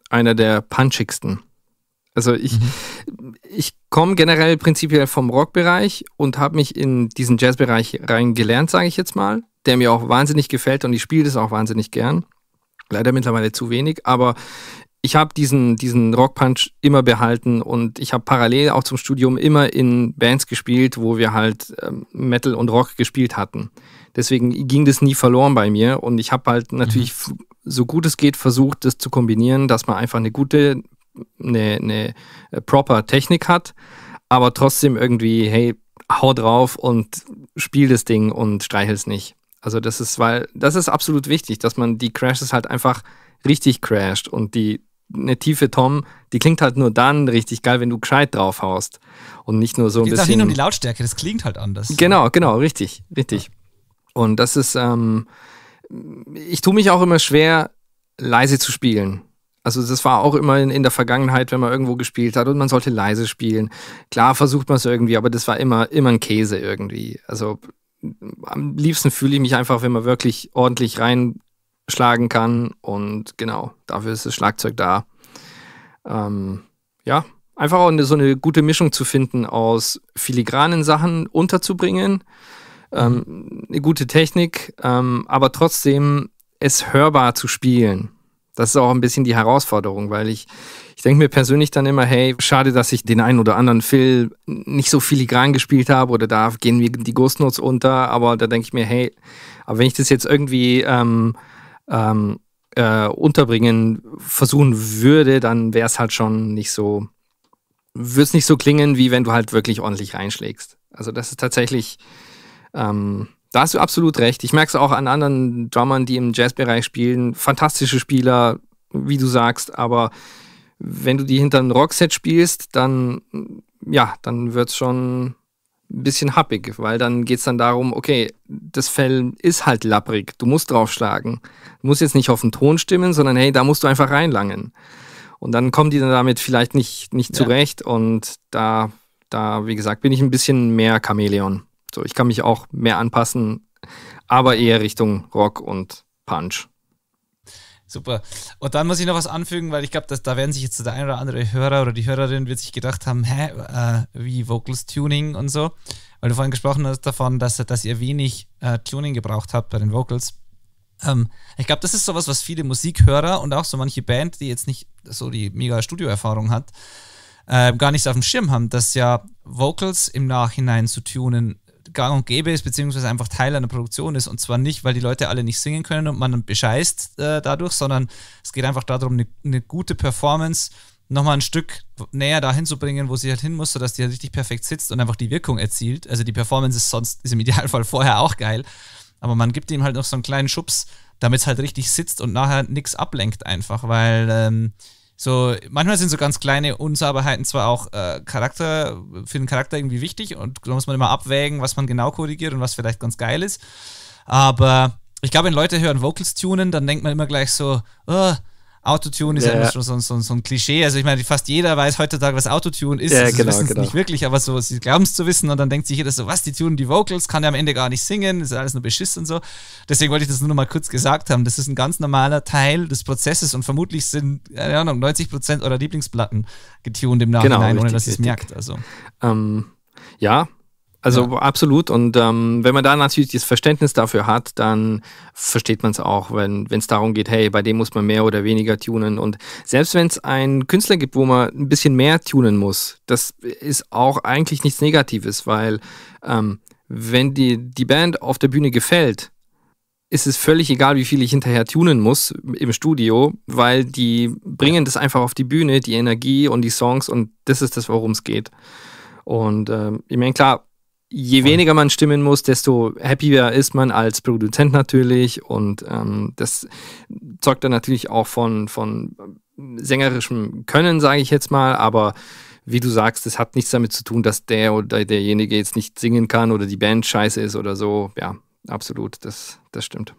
Speaker 3: einer der punchigsten. Also ich, mhm. ich komme generell prinzipiell vom Rockbereich und habe mich in diesen Jazzbereich reingelernt, sage ich jetzt mal, der mir auch wahnsinnig gefällt und ich spiele das auch wahnsinnig gern. Leider mittlerweile zu wenig, aber ich habe diesen, diesen Rockpunch immer behalten und ich habe parallel auch zum Studium immer in Bands gespielt, wo wir halt ähm, Metal und Rock gespielt hatten. Deswegen ging das nie verloren bei mir und ich habe halt natürlich mhm. So gut es geht versucht, das zu kombinieren, dass man einfach eine gute eine, eine äh, proper Technik hat, aber trotzdem irgendwie, hey, hau drauf und spiel das Ding und streichel es nicht. Also das ist, weil, das ist absolut wichtig, dass man die Crashes halt einfach richtig crasht und die eine tiefe Tom, die klingt halt nur dann richtig geil, wenn du gescheit drauf haust und nicht nur so ein bisschen. Es geht nicht
Speaker 1: um die Lautstärke, das klingt halt anders.
Speaker 3: Genau, genau, richtig, richtig. Und das ist, ähm, ich tue mich auch immer schwer, leise zu spielen. Also das war auch immer in, in, der Vergangenheit, wenn man irgendwo gespielt hat und man sollte leise spielen. Klar versucht man es irgendwie, aber das war immer, immer ein Käse irgendwie. Also am liebsten fühle ich mich einfach, wenn man wirklich ordentlich reinschlagen kann. Und genau, dafür ist das Schlagzeug da. Ähm, ja, einfach auch eine, so eine gute Mischung zu finden aus filigranen Sachen unterzubringen, ähm, eine gute Technik, ähm, aber trotzdem es hörbar zu spielen. Das ist auch ein bisschen die Herausforderung, weil ich, ich denke mir persönlich dann immer, hey, schade, dass ich den einen oder anderen Phil nicht so filigran gespielt habe oder da gehen mir die Ghost Notes unter, aber da denke ich mir, hey, aber wenn ich das jetzt irgendwie ähm, ähm, äh, unterbringen versuchen würde, dann wäre es halt schon nicht so, würde es nicht so klingen, wie wenn du halt wirklich ordentlich reinschlägst. Also das ist tatsächlich, ähm, da hast du absolut recht. Ich merke es auch an anderen Drummern, die im Jazzbereich spielen. Fantastische Spieler, wie du sagst, aber wenn du die hinter einem Rockset spielst, dann, ja, dann wird es schon ein bisschen happig, weil dann geht es dann darum, okay, das Fell ist halt lapprig, du musst draufschlagen. Du musst jetzt nicht auf den Ton stimmen, sondern hey, da musst du einfach reinlangen. Und dann kommen die dann damit vielleicht nicht, nicht zurecht ja. und da, da, wie gesagt, bin ich ein bisschen mehr Chamäleon. So, ich kann mich auch mehr anpassen, aber eher Richtung Rock und Punch.
Speaker 1: Super. Und dann muss ich noch was anfügen, weil ich glaube, da werden sich jetzt der ein oder andere Hörer oder die Hörerin wird sich gedacht haben, hä, äh, wie Vocals Tuning und so. Weil du vorhin gesprochen hast davon, dass, dass ihr wenig äh, Tuning gebraucht habt bei den Vocals. Ähm, ich glaube, das ist sowas, was viele Musikhörer und auch so manche Band, die jetzt nicht so die mega Studioerfahrung hat, äh, gar nicht auf dem Schirm haben, dass ja Vocals im Nachhinein zu tunen gang und gäbe ist, beziehungsweise einfach Teil einer Produktion ist. Und zwar nicht, weil die Leute alle nicht singen können und man bescheißt äh, dadurch, sondern es geht einfach darum, eine, eine gute Performance nochmal ein Stück näher dahin zu bringen, wo sie halt hin muss, sodass die halt richtig perfekt sitzt und einfach die Wirkung erzielt. Also die Performance ist sonst ist im Idealfall vorher auch geil, aber man gibt ihm halt noch so einen kleinen Schubs, damit es halt richtig sitzt und nachher nichts ablenkt einfach, weil ähm, so, manchmal sind so ganz kleine Unsauberheiten zwar auch äh, Charakter, für den Charakter irgendwie wichtig und da muss man immer abwägen, was man genau korrigiert und was vielleicht ganz geil ist. Aber ich glaube, wenn Leute hören Vocals tunen, dann denkt man immer gleich so, oh, Autotune ist ja, ja schon so, so, so, ein Klischee. Also ich meine, fast jeder weiß heutzutage, was Autotune ist. Ja, also genau, wissen genau. nicht wirklich, aber so, sie glauben es zu wissen und dann denkt sich jeder so, was, die tunen die Vocals, kann ja am Ende gar nicht singen, ist alles nur Beschiss und so. Deswegen wollte ich das nur noch mal kurz gesagt haben. Das ist ein ganz normaler Teil des Prozesses und vermutlich sind, keine Ahnung, 90 Prozent eurer Lieblingsplatten getuned im Nachhinein, genau, richtig, ohne dass ihr es merkt. Also.
Speaker 3: Ähm, ja, also ja. absolut. Und ähm, wenn man da natürlich das Verständnis dafür hat, dann versteht man es auch, wenn es darum geht, hey, bei dem muss man mehr oder weniger tunen. Und selbst wenn es einen Künstler gibt, wo man ein bisschen mehr tunen muss, das ist auch eigentlich nichts Negatives, weil ähm, wenn die, die Band auf der Bühne gefällt, ist es völlig egal, wie viel ich hinterher tunen muss im Studio, weil die bringen das einfach auf die Bühne, die Energie und die Songs und das ist das, worum es geht. Und ähm, ich meine, klar, je weniger man stimmen muss, desto happier ist man als Produzent natürlich. Und ähm, das zeugt dann natürlich auch von, von sängerischem Können, sage ich jetzt mal. Aber wie du sagst, das hat nichts damit zu tun, dass der oder derjenige jetzt nicht singen kann oder die Band scheiße ist oder so. Ja, absolut, das, das stimmt.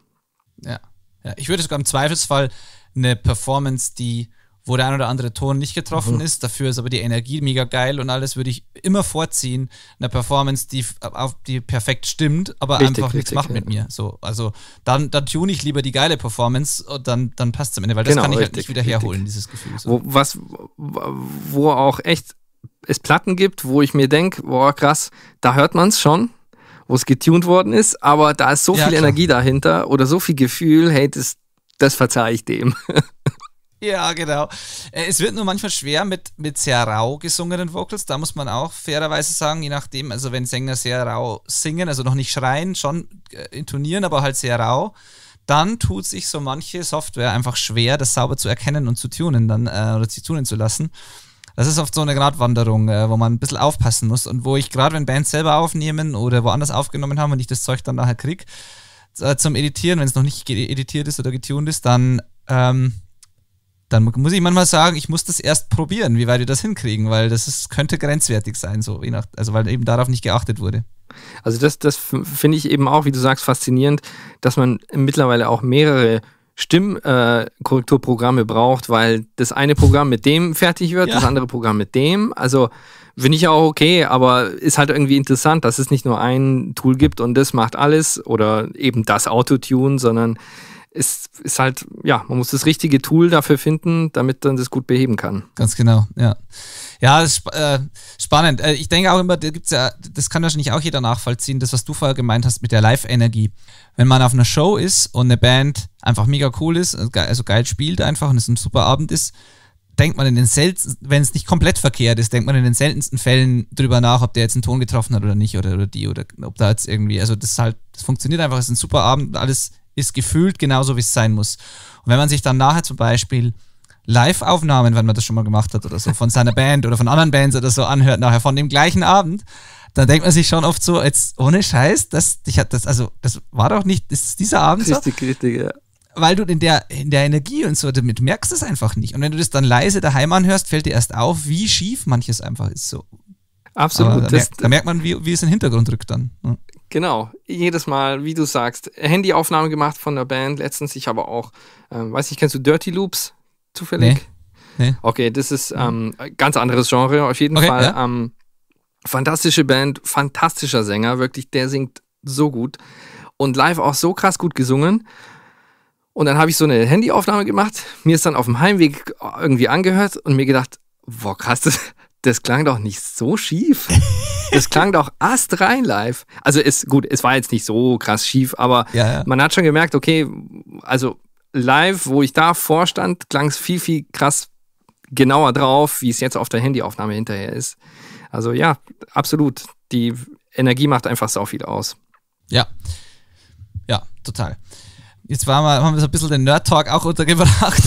Speaker 1: Ja. ja. Ich würde sogar im Zweifelsfall eine Performance, die wo der ein oder andere Ton nicht getroffen mhm. ist. Dafür ist aber die Energie mega geil und alles würde ich immer vorziehen. Eine Performance, die, auf, die perfekt stimmt, aber richtig, einfach nichts macht ja. mit mir. So, also dann, dann tune ich lieber die geile Performance und dann, dann passt es am Ende, weil das genau, kann ich halt richtig, halt nicht wieder herholen, dieses Gefühl.
Speaker 3: So. Wo, was, wo auch echt es Platten gibt, wo ich mir denke, boah, krass, da hört man es schon, wo es getuned worden ist, aber da ist so ja, viel klar. Energie dahinter oder so viel Gefühl, hey, das, das verzeihe ich dem.
Speaker 1: Ja, genau. Äh, es wird nur manchmal schwer mit, mit sehr rau gesungenen Vocals. Da muss man auch fairerweise sagen, je nachdem, also wenn Sänger sehr rau singen, also noch nicht schreien, schon äh, intonieren, aber halt sehr rau, dann tut sich so manche Software einfach schwer, das sauber zu erkennen und zu tunen dann äh, oder zu tunen zu lassen. Das ist oft so eine Gratwanderung, äh, wo man ein bisschen aufpassen muss und wo ich gerade, wenn Bands selber aufnehmen oder woanders aufgenommen haben und ich das Zeug dann nachher krieg, äh, zum Editieren, wenn es noch nicht editiert ist oder getuned ist, dann ähm, dann muss ich manchmal sagen, ich muss das erst probieren, wie weit wir das hinkriegen, weil das ist, könnte grenzwertig sein, so nach, also weil eben darauf nicht geachtet wurde.
Speaker 3: Also das, das finde ich eben auch, wie du sagst, faszinierend, dass man mittlerweile auch mehrere Stimmkorrekturprogramme äh, braucht, weil das eine Programm mit dem fertig wird, ja. das andere Programm mit dem. Also finde ich auch okay, aber ist halt irgendwie interessant, dass es nicht nur ein Tool gibt und das macht alles oder eben das Autotune, sondern ist, ist halt, ja, man muss das richtige Tool dafür finden, damit man das gut beheben kann.
Speaker 1: Ganz genau, ja. Ja, das ist äh, spannend. Äh, ich denke auch immer, da gibt's ja, das kann wahrscheinlich auch jeder nachvollziehen, das, was du vorher gemeint hast mit der Live-Energie. Wenn man auf einer Show ist und eine Band einfach mega cool ist, also geil spielt einfach und es ein super Abend ist, denkt man in den seltensten, wenn es nicht komplett verkehrt ist, denkt man in den seltensten Fällen drüber nach, ob der jetzt einen Ton getroffen hat oder nicht oder, oder die oder ob da jetzt irgendwie, also das halt, das funktioniert einfach, es ist ein super Abend, alles ist gefühlt genauso, wie es sein muss. Und wenn man sich dann nachher zum Beispiel Live-Aufnahmen, wenn man das schon mal gemacht hat oder so, von seiner Band oder von anderen Bands oder so anhört, nachher von dem gleichen Abend, dann denkt man sich schon oft so, jetzt ohne Scheiß, das, ich hatte das, also das war doch nicht, das ist dieser Abend
Speaker 3: richtig, so. Richtig, ja.
Speaker 1: Weil du in der, in der Energie und so, damit merkst du es einfach nicht. Und wenn du das dann leise daheim anhörst, fällt dir erst auf, wie schief manches einfach ist. So.
Speaker 3: Absolut.
Speaker 1: Da, merkt, da, merkt man, wie, wie es in den Hintergrund rückt dann. Ja.
Speaker 3: Genau, jedes Mal, wie du sagst, Handyaufnahme gemacht von der Band. Letztens, ich habe auch, ähm, weiß nicht, kennst du Dirty Loops zufällig? Nee. nee. Okay, das ist ähm, ganz anderes Genre auf jeden okay, Fall. Ja. Ähm, fantastische Band, fantastischer Sänger, wirklich, der singt so gut und live auch so krass gut gesungen. Und dann habe ich so eine Handyaufnahme gemacht, mir ist dann auf dem Heimweg irgendwie angehört und mir gedacht, boah krass, das, das klang doch nicht so schief. das klang doch astrein live. Also ist gut, es war jetzt nicht so krass schief, aber
Speaker 1: Ja, ja.
Speaker 3: man hat schon gemerkt, okay, also live, wo ich da vorstand, klang es viel, viel krass genauer drauf, wie es jetzt auf der Handyaufnahme hinterher ist. Also ja, absolut. Die Energie macht einfach sau viel aus.
Speaker 1: Ja. Ja, total. Jetzt waren wir, haben wir so ein bisschen den Nerd-Talk auch untergebracht,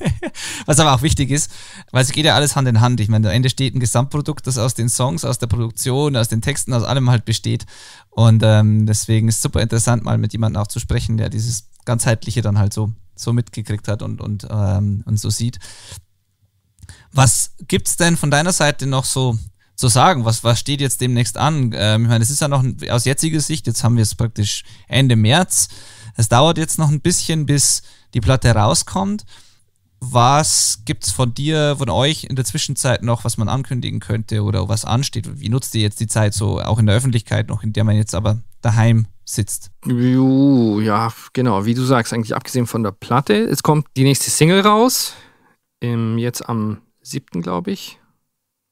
Speaker 1: was aber auch wichtig ist, weil es geht ja alles Hand in Hand. Ich meine, am Ende steht ein Gesamtprodukt, das aus den Songs, aus der Produktion, aus den Texten, aus allem halt besteht. Und ähm, deswegen ist es super interessant, mal mit jemandem auch zu sprechen, der dieses ganzheitliche dann halt so, so mitgekriegt hat und, und, ähm, und so sieht. Was gibt's denn von deiner Seite noch so zu sagen? Was, was steht jetzt demnächst an? Ähm, ich meine, es ist ja noch aus jetziger Sicht, jetzt haben wir es praktisch Ende März. Es dauert jetzt noch ein bisschen, bis die Platte rauskommt. Was gibt's von dir, von euch in der Zwischenzeit noch, was man ankündigen könnte oder was ansteht? Wie nutzt ihr jetzt die Zeit so auch in der Öffentlichkeit noch, in der man jetzt aber daheim sitzt?
Speaker 3: Ja, genau, wie du sagst, eigentlich abgesehen von der Platte. Es kommt die nächste Single raus, im, jetzt am 7. glaube ich.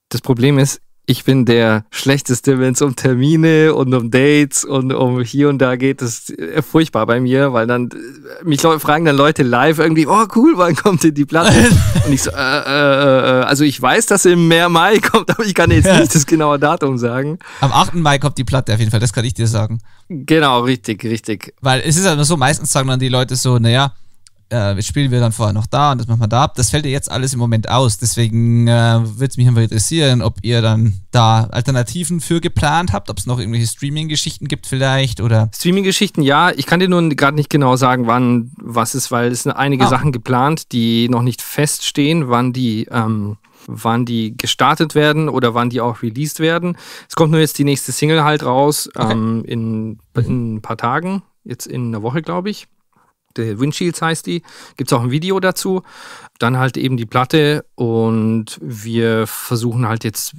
Speaker 3: Das Problem ist, ich bin der Schlechteste, wenn es um Termine und um Dates und um hier und da geht. Das ist äh, furchtbar bei mir, weil dann äh, mich fragen dann Leute live irgendwie, oh cool, wann kommt denn die Platte? und ich so, äh, äh, äh, also ich weiß, dass im Mehr Mai kommt, aber ich kann jetzt
Speaker 1: Ja.
Speaker 3: nicht das genaue Datum sagen.
Speaker 1: Am 8. Mai kommt die Platte auf jeden Fall, das kann ich dir sagen.
Speaker 3: Genau, richtig, richtig.
Speaker 1: Weil es ist ja immer so, meistens sagen dann die Leute so, naja, äh, jetzt spielen wir dann vorher noch da und das machen wir da ab. Das fällt ja jetzt alles im Moment aus. Deswegen äh, würde es mich einfach interessieren, ob ihr dann da Alternativen für geplant habt, ob es noch irgendwelche Streaming-Geschichten gibt vielleicht oder.
Speaker 3: Streaming-Geschichten, ja. Ich kann dir nur gerade nicht genau sagen, wann was ist, weil es sind einige
Speaker 1: Ah.
Speaker 3: Sachen geplant, die noch nicht feststehen, wann die, ähm, wann die gestartet werden oder wann die auch released werden. Es kommt nur jetzt die nächste Single halt raus
Speaker 1: Okay.
Speaker 3: ähm, in, in ein paar Tagen, jetzt in einer Woche, glaube ich. The Windshields heißt die. Gibt es auch ein Video dazu. Dann halt eben die Platte und wir versuchen halt jetzt,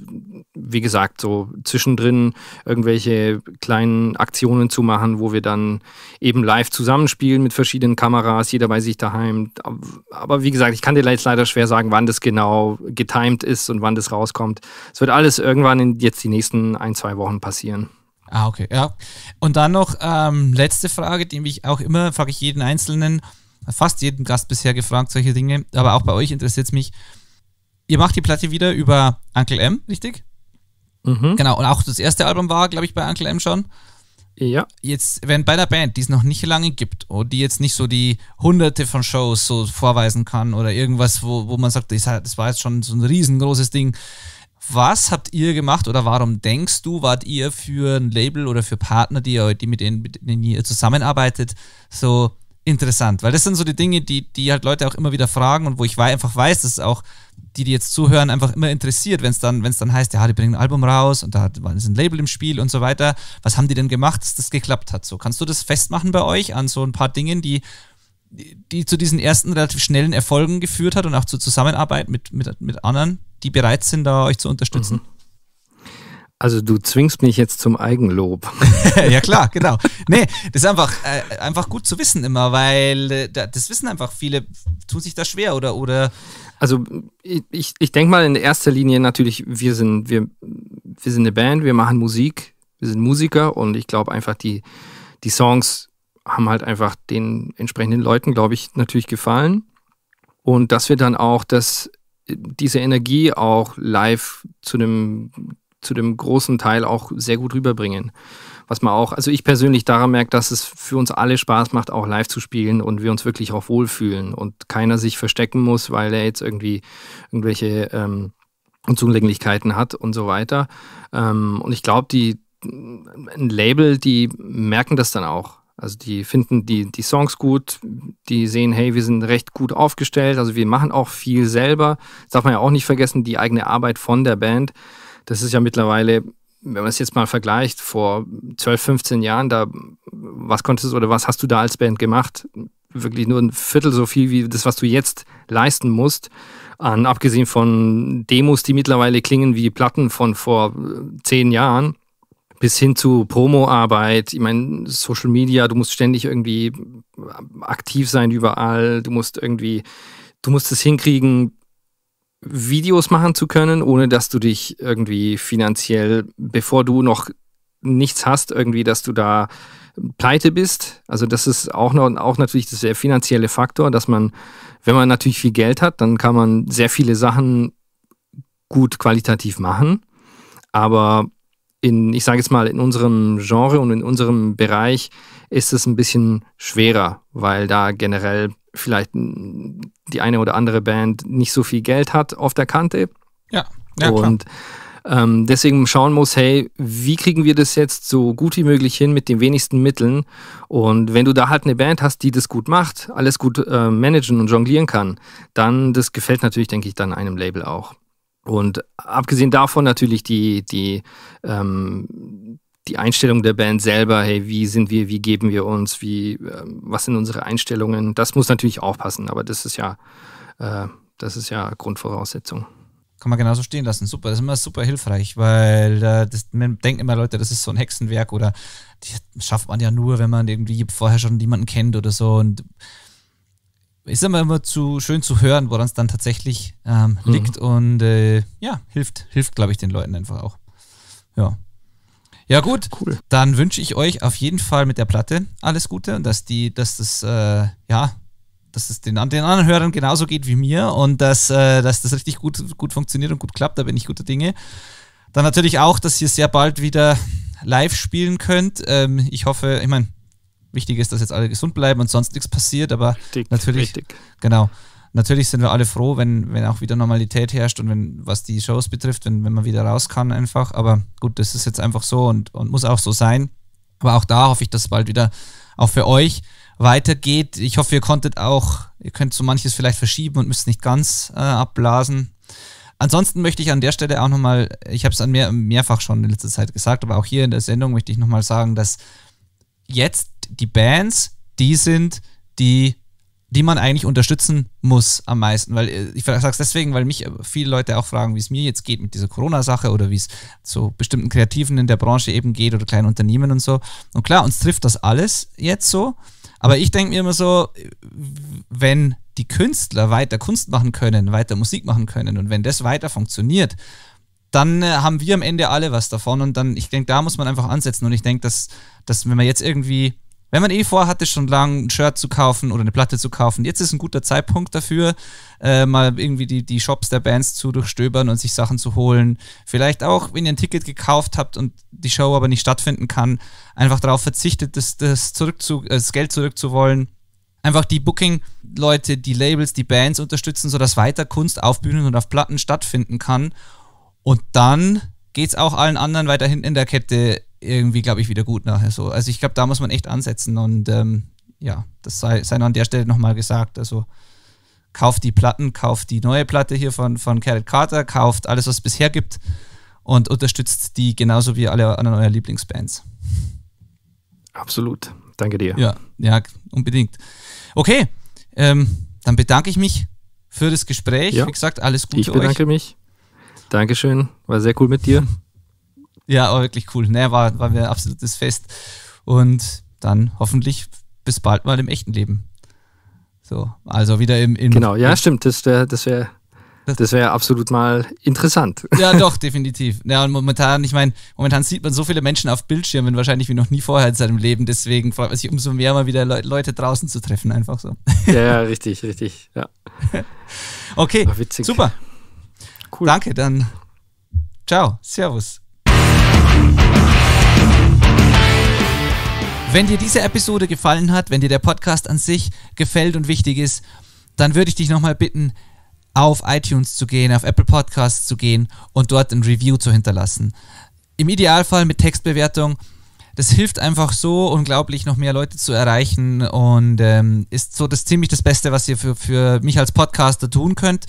Speaker 3: wie gesagt, so zwischendrin irgendwelche kleinen Aktionen zu machen, wo wir dann eben live zusammenspielen mit verschiedenen Kameras, jeder bei sich daheim. Aber wie gesagt, ich kann dir jetzt leider schwer sagen, wann das genau getimed ist und wann das rauskommt. Es wird alles irgendwann in jetzt die nächsten ein, zwei Wochen passieren.
Speaker 1: Ah, okay, ja. Und dann noch ähm, letzte Frage, die mich auch immer, frage ich jeden Einzelnen, fast jeden Gast bisher gefragt, solche Dinge, aber auch bei euch interessiert es mich. Ihr macht die Platte wieder über Uncle M, richtig?
Speaker 3: Mhm.
Speaker 1: Genau, und auch das erste Album war, glaube ich, bei Uncle M schon.
Speaker 3: Ja.
Speaker 1: Jetzt, wenn bei einer Band, die es noch nicht lange gibt und die jetzt nicht so die hunderte von Shows so vorweisen kann oder irgendwas, wo, wo man sagt, das das war jetzt schon so ein riesengroßes Ding. Was habt ihr gemacht oder warum denkst du, wart ihr für ein Label oder für Partner, die, die mit, denen, mit denen ihr zusammenarbeitet, so interessant? Weil das sind so die Dinge, die, die halt Leute auch immer wieder fragen und wo ich einfach weiß, dass auch die, die jetzt zuhören, einfach immer interessiert, wenn es dann, dann heißt, ja, die bringen ein Album raus und da ist ein Label im Spiel und so weiter. Was haben die denn gemacht, dass das geklappt hat? So, kannst du das festmachen bei euch an so ein paar Dingen, die, die, die zu diesen ersten relativ schnellen Erfolgen geführt hat und auch zur Zusammenarbeit mit, mit, mit anderen, die bereit sind, da euch zu unterstützen?
Speaker 3: Also du zwingst mich jetzt zum Eigenlob.
Speaker 1: ja klar, genau. Nee, das ist einfach, äh, einfach gut zu wissen immer, weil äh, da- das wissen einfach viele, tun sich da schwer oder, oder
Speaker 3: Also ich, ich denke mal in erster Linie natürlich, wir sind, wir, wir sind eine Band, wir machen Musik, wir sind Musiker und ich glaube einfach, die, die Songs haben halt einfach den entsprechenden Leuten, glaube ich, natürlich gefallen. Und dass wir dann auch das, diese Energie auch live zu dem, zu dem großen Teil auch sehr gut rüberbringen. Was man auch, also ich persönlich daran merke, dass es für uns alle Spaß macht, auch live zu spielen und wir uns wirklich auch wohlfühlen und keiner sich verstecken muss, weil er jetzt irgendwie irgendwelche ähm, Unzulänglichkeiten hat und so weiter. Ähm, und ich glaube, die ein Label, die merken das dann auch. Also die finden die, die Songs gut, die sehen, hey, wir sind recht gut aufgestellt, also wir machen auch viel selber. Das darf man ja auch nicht vergessen, die eigene Arbeit von der Band. Das ist ja mittlerweile, wenn man es jetzt mal vergleicht, vor 12, 15 Jahren, da, was konntest oder was hast du da als Band gemacht? Wirklich nur ein Viertel so viel wie das, was du jetzt leisten musst. An, abgesehen von Demos, die mittlerweile klingen wie Platten von vor äh, zehn Jahren bis hin zu Promo-Arbeit. Ich meine, Social Media, du musst ständig irgendwie aktiv sein überall. Du musst irgendwie, du musst es hinkriegen, Videos machen zu können, ohne dass du dich irgendwie finanziell, bevor du noch nichts hast, irgendwie, dass du da pleite bist. Also das ist auch noch auch natürlich der finanzielle Faktor, dass man, wenn man natürlich viel Geld hat, dann kann man sehr viele Sachen gut qualitativ machen. Aber in, ich sage jetzt mal, in unserem Genre und in unserem Bereich ist es ein bisschen schwerer, weil da generell vielleicht die eine oder andere Band nicht so viel Geld hat auf der Kante.
Speaker 1: Ja, ja
Speaker 3: und ähm, deswegen schauen muss, hey, wie kriegen wir das jetzt so gut wie möglich hin mit den wenigsten Mitteln? Und wenn du da halt eine Band hast, die das gut macht, alles gut äh, managen und jonglieren kann, dann das gefällt natürlich, denke ich, dann einem Label auch. Und abgesehen davon natürlich die, die, ähm, die Einstellung der Band selber, hey, wie sind wir, wie geben wir uns, wie, äh, was sind unsere Einstellungen, das muss natürlich auch passen, aber das ist ja, äh, das ist ja Grundvoraussetzung.
Speaker 1: Kann man genauso stehen lassen. Super, das ist immer super hilfreich, weil äh, das, man denkt immer, Leute, das ist so ein Hexenwerk oder die schafft man ja nur, wenn man irgendwie vorher schon jemanden kennt oder so. Und ist immer immer zu schön zu hören, woran es dann tatsächlich ähm, mhm. liegt und äh, ja, hilft, hilft, glaube ich, den Leuten einfach auch. Ja. Ja, gut. Cool. Dann wünsche ich euch auf jeden Fall mit der Platte alles Gute und dass die, dass das, äh, ja, dass es den, den anderen Hörern genauso geht wie mir und dass, äh, dass das richtig gut, gut funktioniert und gut klappt, da bin ich guter Dinge. Dann natürlich auch, dass ihr sehr bald wieder live spielen könnt. Ähm, ich hoffe, ich meine, Wichtig ist, dass jetzt alle gesund bleiben und sonst nichts passiert, aber richtig, natürlich, richtig. genau. Natürlich sind wir alle froh, wenn, wenn auch wieder Normalität herrscht und wenn, was die Shows betrifft, wenn, wenn man wieder raus kann einfach. Aber gut, das ist jetzt einfach so und, und muss auch so sein. Aber auch da hoffe ich, dass es bald wieder auch für euch weitergeht. Ich hoffe, ihr konntet auch, ihr könnt so manches vielleicht verschieben und müsst nicht ganz äh, abblasen. Ansonsten möchte ich an der Stelle auch nochmal, ich habe es mehr, mehrfach schon in letzter Zeit gesagt, aber auch hier in der Sendung möchte ich nochmal sagen, dass jetzt die Bands, die sind, die, die man eigentlich unterstützen muss am meisten. Weil äh, ich sage es deswegen, weil mich viele Leute auch fragen, wie es mir jetzt geht mit dieser Corona-Sache oder wie es so bestimmten Kreativen in der Branche eben geht oder kleinen Unternehmen und so. Und klar, uns trifft das alles jetzt so. Aber ich denke mir immer so, wenn die Künstler weiter Kunst machen können, weiter Musik machen können und wenn das weiter funktioniert, dann äh, haben wir am Ende alle was davon und dann, ich denke, da muss man einfach ansetzen und ich denke, dass, dass wenn man jetzt irgendwie wenn man eh vorhatte, schon lange ein Shirt zu kaufen oder eine Platte zu kaufen, jetzt ist ein guter Zeitpunkt dafür, äh, mal irgendwie die, die Shops der Bands zu durchstöbern und sich Sachen zu holen. Vielleicht auch, wenn ihr ein Ticket gekauft habt und die Show aber nicht stattfinden kann, einfach darauf verzichtet, das, das, zurückzu, äh, das Geld zurückzuwollen. Einfach die Booking-Leute, die Labels, die Bands unterstützen, sodass weiter Kunst auf Bühnen und auf Platten stattfinden kann. Und dann geht es auch allen anderen weiter hinten in der Kette irgendwie, glaube ich, wieder gut nachher so. Also ich glaube, da muss man echt ansetzen und ähm, ja, das sei, sei noch an der Stelle nochmal gesagt. Also kauft die Platten, kauft die neue Platte hier von, von Carrot Carter, kauft alles, was es bisher gibt und unterstützt die genauso wie alle anderen eurer Lieblingsbands.
Speaker 3: Absolut. Danke dir.
Speaker 1: Ja, ja, unbedingt. Okay, ähm, dann bedanke ich mich für das Gespräch. Ja. Wie gesagt, alles Gute.
Speaker 3: Ich bedanke
Speaker 1: euch.
Speaker 3: mich. Dankeschön. War sehr cool mit dir.
Speaker 1: Ja, aber wirklich cool. Ne, war, war mir absolutes Fest. Und dann hoffentlich bis bald mal im echten Leben. So, also wieder im. im
Speaker 3: genau, ja, stimmt. Das wäre das wär, das wäre absolut mal interessant.
Speaker 1: Ja, doch, definitiv. Ja, und momentan, ich meine, momentan sieht man so viele Menschen auf Bildschirmen, wahrscheinlich wie noch nie vorher in seinem Leben. Deswegen freut man sich umso mehr, mal wieder Le Leute draußen zu treffen, einfach so.
Speaker 3: Ja, ja richtig, richtig. Ja.
Speaker 1: okay, super. Cool. Danke, dann ciao, servus. Wenn dir diese Episode gefallen hat, wenn dir der Podcast an sich gefällt und wichtig ist, dann würde ich dich nochmal bitten, auf iTunes zu gehen, auf Apple Podcasts zu gehen und dort ein Review zu hinterlassen. Im Idealfall mit Textbewertung. Das hilft einfach so unglaublich, noch mehr Leute zu erreichen und ähm, ist so das ziemlich das Beste, was ihr für, für mich als Podcaster tun könnt.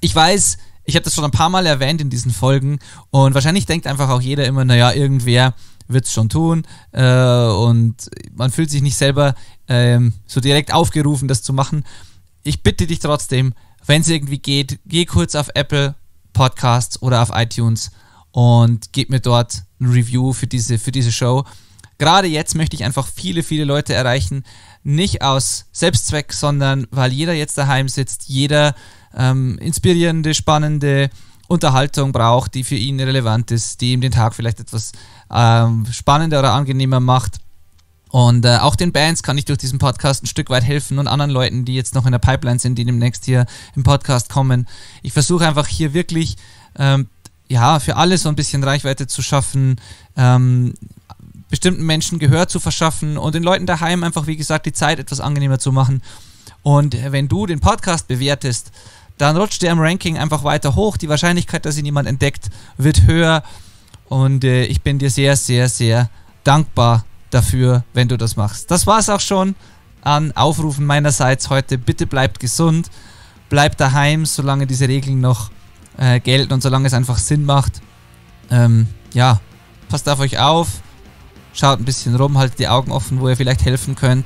Speaker 1: Ich weiß, ich habe das schon ein paar Mal erwähnt in diesen Folgen und wahrscheinlich denkt einfach auch jeder immer, naja, irgendwer wird es schon tun äh, und man fühlt sich nicht selber ähm, so direkt aufgerufen, das zu machen. Ich bitte dich trotzdem, wenn es irgendwie geht, geh kurz auf Apple Podcasts oder auf iTunes und gib mir dort ein Review für diese, für diese Show. Gerade jetzt möchte ich einfach viele, viele Leute erreichen. Nicht aus Selbstzweck, sondern weil jeder jetzt daheim sitzt, jeder ähm, inspirierende, spannende Unterhaltung braucht, die für ihn relevant ist, die ihm den Tag vielleicht etwas ähm, spannender oder angenehmer macht. Und äh, auch den Bands kann ich durch diesen Podcast ein Stück weit helfen und anderen Leuten, die jetzt noch in der Pipeline sind, die demnächst hier im Podcast kommen. Ich versuche einfach hier wirklich ähm, ja für alle so ein bisschen Reichweite zu schaffen, ähm, bestimmten Menschen Gehör zu verschaffen und den Leuten daheim einfach, wie gesagt, die Zeit etwas angenehmer zu machen. Und wenn du den Podcast bewertest, dann rutscht der im Ranking einfach weiter hoch. Die Wahrscheinlichkeit, dass ihn jemand entdeckt, wird höher. Und äh, ich bin dir sehr, sehr, sehr dankbar dafür, wenn du das machst. Das war es auch schon an Aufrufen meinerseits heute. Bitte bleibt gesund, bleibt daheim, solange diese Regeln noch äh, gelten und solange es einfach Sinn macht. Ähm, ja, passt auf euch auf, schaut ein bisschen rum, haltet die Augen offen, wo ihr vielleicht helfen könnt.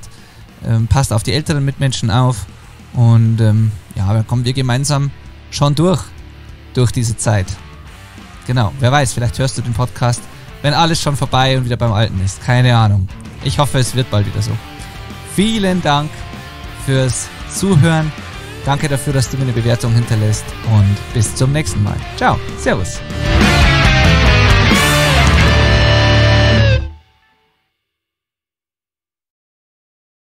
Speaker 1: Ähm, passt auf die älteren Mitmenschen auf und ähm, ja, dann kommen wir gemeinsam schon durch, durch diese Zeit. Genau, wer weiß, vielleicht hörst du den Podcast wenn alles schon vorbei und wieder beim Alten ist. Keine Ahnung. Ich hoffe, es wird bald wieder so. Vielen Dank fürs Zuhören. Danke dafür, dass du mir eine Bewertung hinterlässt und bis zum nächsten Mal. Ciao. Servus.